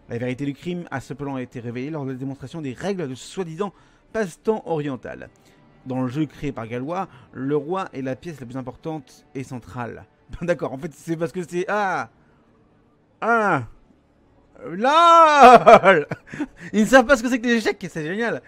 C: La vérité du crime a cependant été révélée lors de la démonstration des règles de soi-disant passe-temps oriental. Dans le jeu créé par Gallois, le roi est la pièce la plus importante et centrale. D'accord, en fait c'est parce que c'est... Ah Ah LOL Ils ne savent pas ce que c'est que les échecs, c'est génial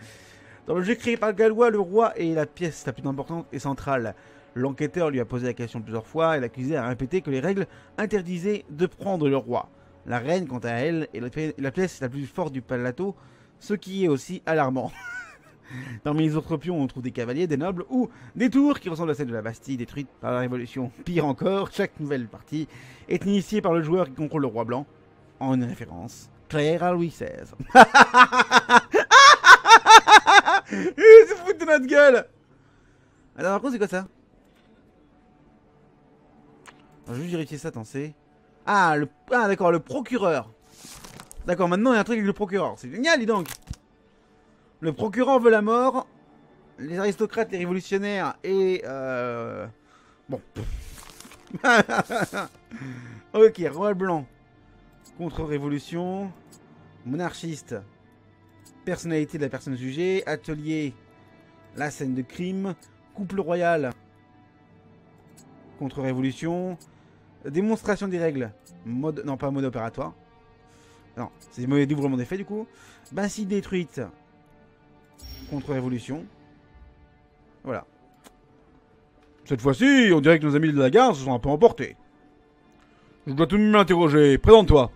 C: Dans le jeu créé par Gallois, le roi est la pièce la plus importante et centrale. L'enquêteur lui a posé la question plusieurs fois et l'accusé a répété que les règles interdisaient de prendre le roi. La reine, quant à elle, est la, pi- la pièce la plus forte du plateau, ce qui est aussi alarmant. Parmi les autres pions, on trouve des cavaliers, des nobles ou des tours qui ressemblent à celles de la Bastille détruite par la Révolution. Pire encore, chaque nouvelle partie est initiée par le joueur qui contrôle le roi blanc, en une référence claire à Louis XVI. Il se de notre gueule Alors, par contre, c'est quoi ça? On va juste vérifier ça, attends, c'est... Ah, le... ah d'accord, le procureur. D'accord, maintenant il y a un truc avec le procureur. C'est génial, dis donc Le procureur veut la mort. Les aristocrates, les révolutionnaires et... Euh... Bon. ok, roi blanc. Contre-révolution. Monarchiste. Personnalité de la personne jugée. Atelier. La scène de crime. Couple royal. Contre-révolution. Démonstration des règles. Mode. Non, pas mode opératoire. Non, c'est mauvais dévouement des faits du coup. Bastille détruite. Contre-révolution. Voilà.
B: Cette fois-ci, on dirait que nos amis de la gare se sont un peu emportés. Je dois tout de même m'interroger. Présente-toi.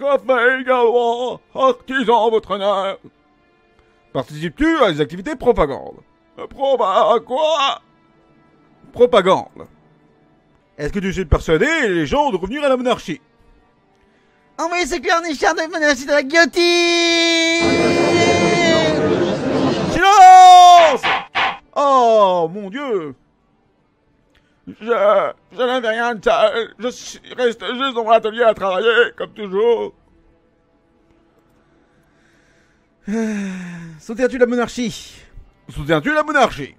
B: Raphaël Gallois, artisan votre honneur. Participes-tu à des activités propagande Proba quoi? Propagande. Est-ce que tu sais persuader les gens de revenir à la monarchie?
D: Envoyez ce cornichard de menacer de la guillotine!
B: Silence! Oh mon dieu Je. Je n'avais rien de. Je suis resté juste dans mon atelier à travailler, comme toujours.
C: Soutiens-tu la monarchie?
B: Soutiens-tu la monarchie?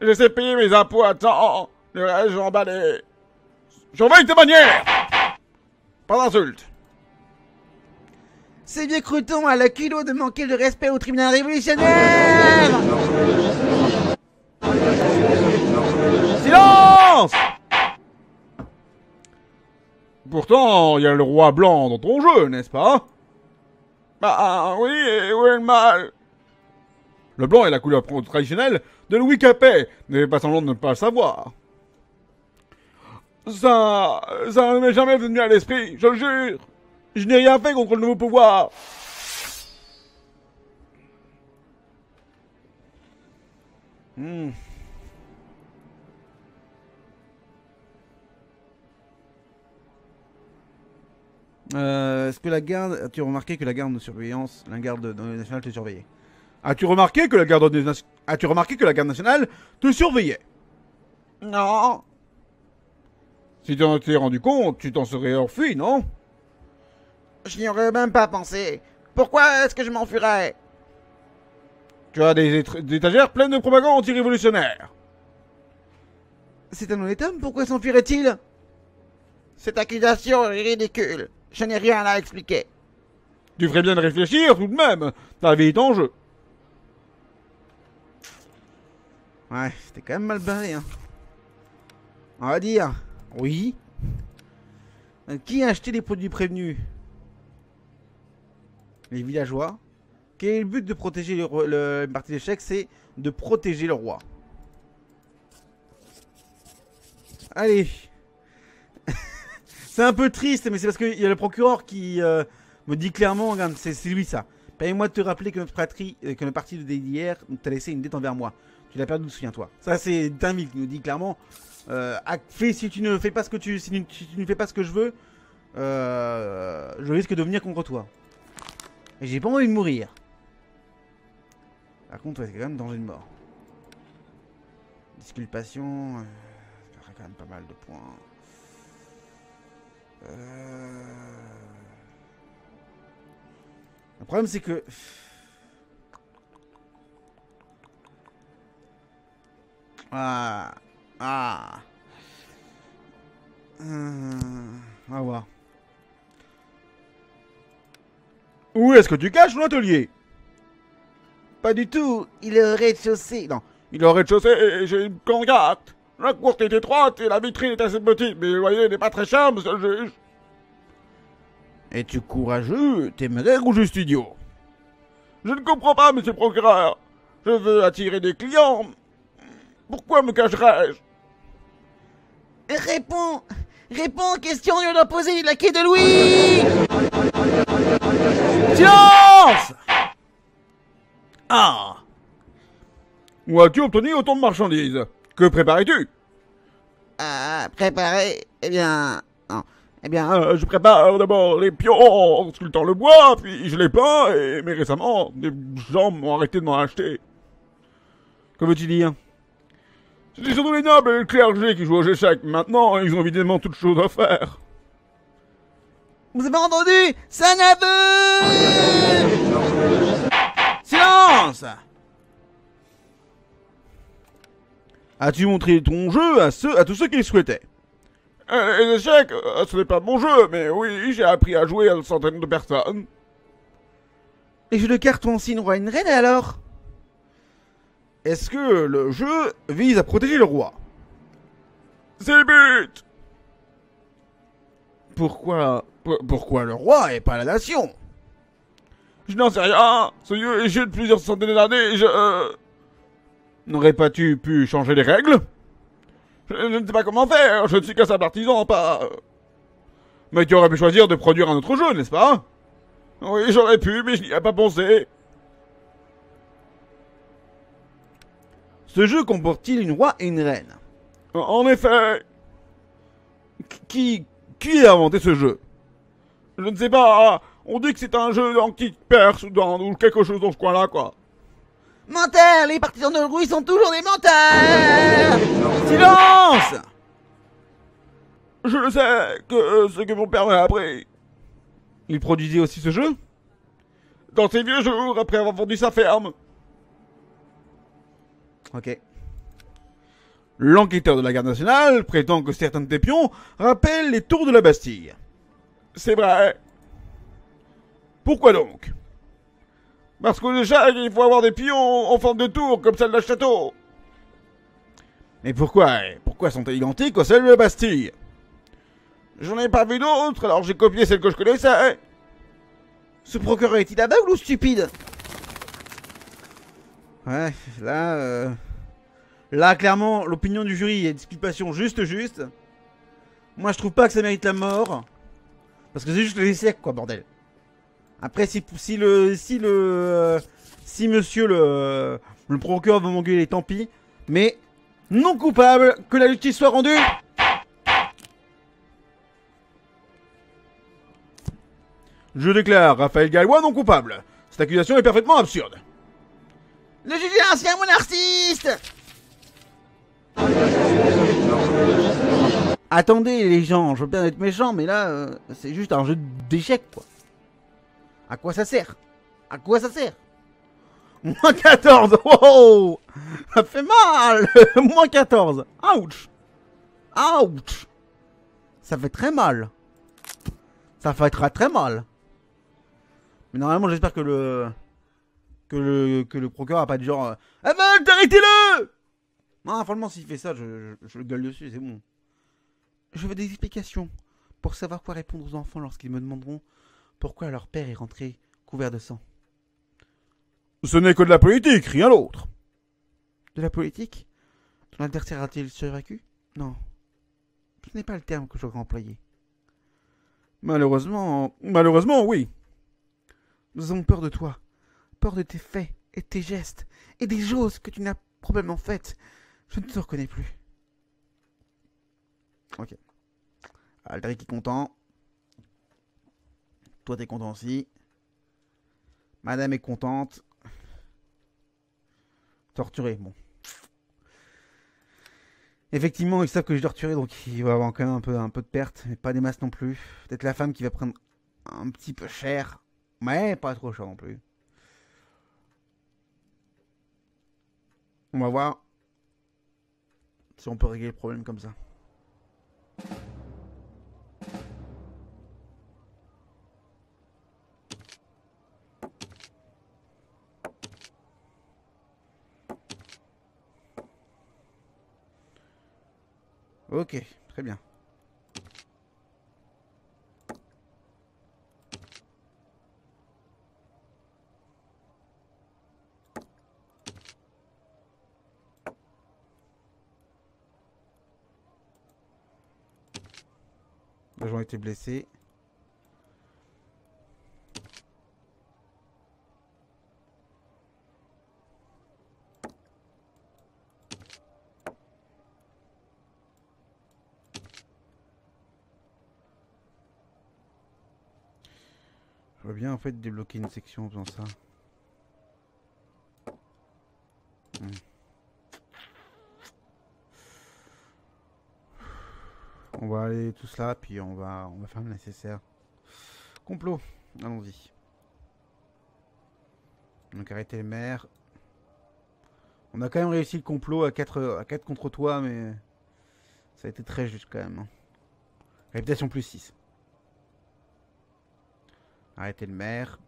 B: J'essaie de payer mes impôts à temps. Le reste, je vais emballer. Surveille tes manières Pas d'insultes.
D: C'est vieux crouton à le culot de manquer de respect au tribunal révolutionnaire
B: Pourtant, il y a le roi blanc dans ton jeu, n'est-ce pas? Bah oui, et où est le mal Le blanc est la couleur traditionnelle de Louis Capet, n'avez pas semblant de ne pas le savoir. Ça... ça ne m'est jamais venu à l'esprit, je le jure Je n'ai rien fait contre le nouveau pouvoir
C: Hmm. Euh, Est-ce que la garde. As-tu remarqué que la garde de surveillance, la garde nationale te surveillait?
B: As-tu remarqué que la garde As-tu remarqué que la garde nationale te surveillait?
D: Non
B: Si tu en étais rendu compte, tu t'en serais enfui, non?
D: Je n'y aurais même pas pensé. Pourquoi est-ce que je m'enfuirais?
B: Tu as des, des étagères pleines de propagande anti-révolutionnaire.
C: C'est un honnête homme, pourquoi s'enfuirait-il?
D: Cette accusation est ridicule. Je n'ai rien à expliquer.
B: Tu ferais bien de réfléchir tout de même. Ta vie est en jeu.
C: Ouais, c'était quand même mal barré, hein. On va dire, oui. Euh, Qui a acheté les produits prévenus? Les villageois. Quel est le but de protéger le, le une partie d'échecs C'est de protéger le roi. Allez. C'est un peu triste, mais c'est parce qu'il y a le procureur qui euh, me dit clairement, regarde, c'est lui ça. Permets-moi de te rappeler que notre patrie, euh, que notre d'hier t'a laissé une dette envers moi. Tu l'as perdu, souviens-toi. Ça, c'est Dinville qui nous dit clairement. Euh, ah, fais, si tu ne fais pas ce que tu, si tu, ne fais pas ce que je veux, euh, je risque de venir contre toi. Et j'ai pas envie de mourir. Par contre, c'est quand même danger de mort. Disculpation, ça quand même pas mal de points. Euh... Le problème, c'est que. Ah. Ah. Hum, on va voir.
B: Où est-ce que tu caches ton atelier
C: Pas du tout. Il est au rez-de-chaussée. Non.
B: Il est au rez-de-chaussée et j'ai une cangate. La courte est étroite et la vitrine est assez petite, mais le loyer n'est pas très cher, monsieur le juge.
C: Es-tu courageux Téméraire ou juste idiot?
B: Je ne comprends pas, monsieur le procureur. Je veux attirer des clients. Pourquoi me cacherais-je?
D: Réponds Réponds aux questions que doit poser la quai de Louis
C: Silence Ah
B: Où as-tu obtenu autant de marchandises? Que préparais-tu
D: Ah, préparé Eh bien... Non. Eh bien...
B: Euh, Je prépare d'abord les pions en sculptant le bois, puis je les peins, et mais récemment, des gens m'ont arrêté de m'en acheter.
C: Que veux-tu dire?
B: C'était surtout les nobles et le clergé qui jouent aux échecs. Maintenant, ils ont évidemment toutes choses à faire.
D: Vous avez entendu? C'est un aveu
C: Silence As-tu montré ton jeu à, ceux, à tous ceux qui le souhaitaient?
B: Euh, les échecs, euh, ce n'est pas mon jeu, mais oui, j'ai appris à jouer à une centaine de personnes.
C: Les jeux de cartes ont aussi une roi et une reine alors? Est-ce que le jeu vise à protéger le roi?
B: C'est le but!
C: Pourquoi P- Pourquoi le roi et pas la nation?
B: Je n'en sais rien. Ce jeu est jeu de plusieurs centaines d'années, je... euh,
C: N'aurais pas tu pu changer les règles?
B: Je, je ne sais pas comment faire, je ne suis qu'un simple artisan, pas... Mais tu aurais pu choisir de produire un autre jeu, n'est-ce pas? Oui, j'aurais pu, mais je n'y ai pas pensé.
C: Ce jeu comporte-t-il une roi et une reine?
B: En- effet,
C: Qui qui a inventé ce jeu?
B: Je ne sais pas, on dit que c'est un jeu antique-perse ou, dans- ou quelque chose dans ce coin-là, quoi.
D: Menteurs Les partisans de Louis sont toujours des menteurs
C: Silence
B: Je le sais, que euh, ce que mon père m'a appris.
C: Il produisait aussi ce jeu?
B: Dans ses vieux jours, après avoir vendu sa ferme.
C: Ok. L'enquêteur de la garde nationale prétend que certains de tes pions rappellent les tours de la Bastille.
B: C'est vrai. Pourquoi donc? Parce que déjà, il faut avoir des pions en forme de tour, comme celle d'un château.
C: Mais pourquoi Pourquoi sont-elles identiques aux celles de la Bastille?
B: J'en ai pas vu d'autres, alors j'ai copié celle que je connaissais.
C: Ce procureur est-il aveugle ou stupide? Ouais, là, euh... Là, clairement, l'opinion du jury est disculpation juste juste. Moi, je trouve pas que ça mérite la mort. Parce que c'est juste les siècles, quoi, bordel. Après, si, si le... Si le... euh, Si monsieur le... Le procureur veut m'engueuler, tant pis. Mais... Non coupable, que la justice soit rendue Je déclare Raphaël Gallois non coupable. Cette accusation est parfaitement absurde.
D: Le juge est un ancien monarchiste
C: Attendez les gens, je veux bien être méchant, mais là, euh, c'est juste un jeu d'échecs, quoi. À quoi ça sert? À quoi ça sert? Moins 14 Wow Ça fait mal Moins 14 Ouch Ouch Ça fait très mal. Ça fait très très mal. Mais normalement, j'espère que le... Que le, que le procureur a pas du genre... Euh, ah ben, arrêtez-le Non, franchement, s'il fait ça, je, je, je le gueule dessus, c'est bon. Je veux des explications pour savoir quoi répondre aux enfants lorsqu'ils me demanderont pourquoi leur père est rentré couvert de sang.
B: Ce n'est que de la politique, rien d'autre.
C: De la politique? Ton adversaire a-t-il survécu? Non. Ce n'est pas le terme que j'aurais employé.
B: Malheureusement, malheureusement, oui.
C: Nous avons peur de toi, peur de tes faits et tes gestes, et des choses que tu n'as probablement faites. Je ne te reconnais plus. Ok. Aldric est content. Toi, t'es content aussi. Madame est contente. Torturé, bon. Effectivement, ils savent que je torturé, donc il va avoir quand même un peu, un peu de perte, mais pas des masses non plus. Peut-être la femme qui va prendre un petit peu cher, mais pas trop cher non plus. On va voir si on peut régler le problème comme ça. Ok, très bien. Gens ont été blessés. Bien en fait débloquer une section en faisant ça. Hmm. On va aller tous là, puis on va, on va faire le nécessaire. Complot, allons-y. Donc arrêter le maire. On a quand même réussi le complot à 4, à 4 contre toi, mais ça a été très juste quand même. hein. Réputation plus 6. Arrêtez le maire.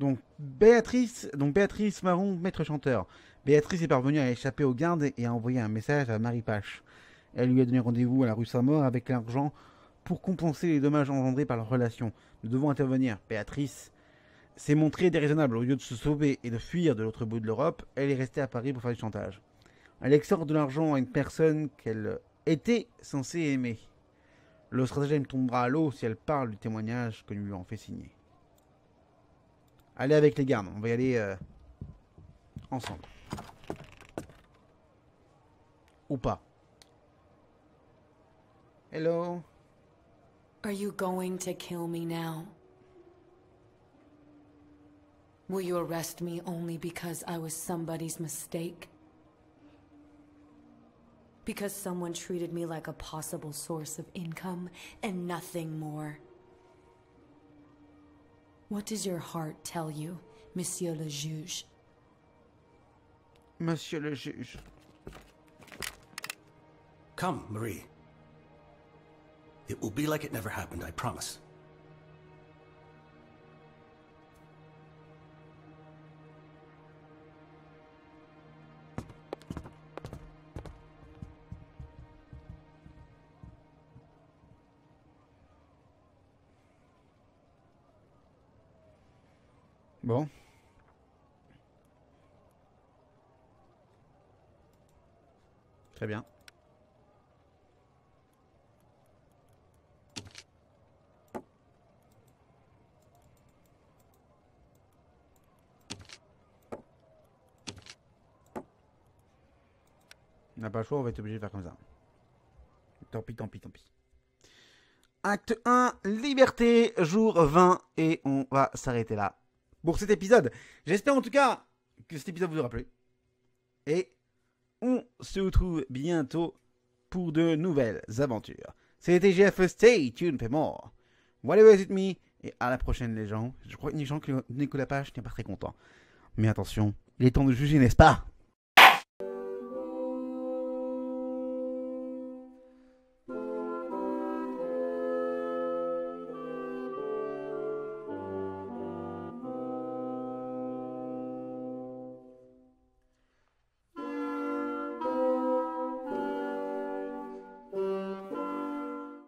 C: Donc Béatrice, donc Béatrice Marron, maître chanteur. Béatrice est parvenue à échapper aux gardes et a envoyé un message à Marie Pache. Elle lui a donné rendez-vous à la rue Saint-Maur avec l'argent pour compenser les dommages engendrés par leur relation. Nous devons intervenir. Béatrice s'est montrée déraisonnable. Au lieu de se sauver et de fuir de l'autre bout de l'Europe, elle est restée à Paris pour faire du chantage. Elle extorque de l'argent à une personne qu'elle était censée aimer. Le stratagème tombera à l'eau si elle parle du témoignage que nous lui avons fait signer. Allez avec les gardes, on va y aller euh, ensemble. Ou pas. Hello?
H: Are you going to kill me now? Will you arrest me only because I was somebody's mistake? Because someone treated me like a possible source of income and nothing more? What does your heart tell you, Monsieur le Juge?
C: Monsieur le juge.
F: Come, Marie. It will be like it never happened, I promise.
C: Bon. Très bien. On n'a pas le choix, on va être obligé de faire comme ça. Tant pis, tant pis, tant pis. Acte 1, liberté, jour 20, et on va s'arrêter là pour cet épisode. J'espère en tout cas que cet épisode vous aura plu. Et on se retrouve bientôt pour de nouvelles aventures. C'était GF Stay tuned for more. Whatever it me, Et à la prochaine, les gens. Je crois que Nicolas Nicolas Page n'est pas très content. Mais attention, il est temps de juger, n'est-ce pas?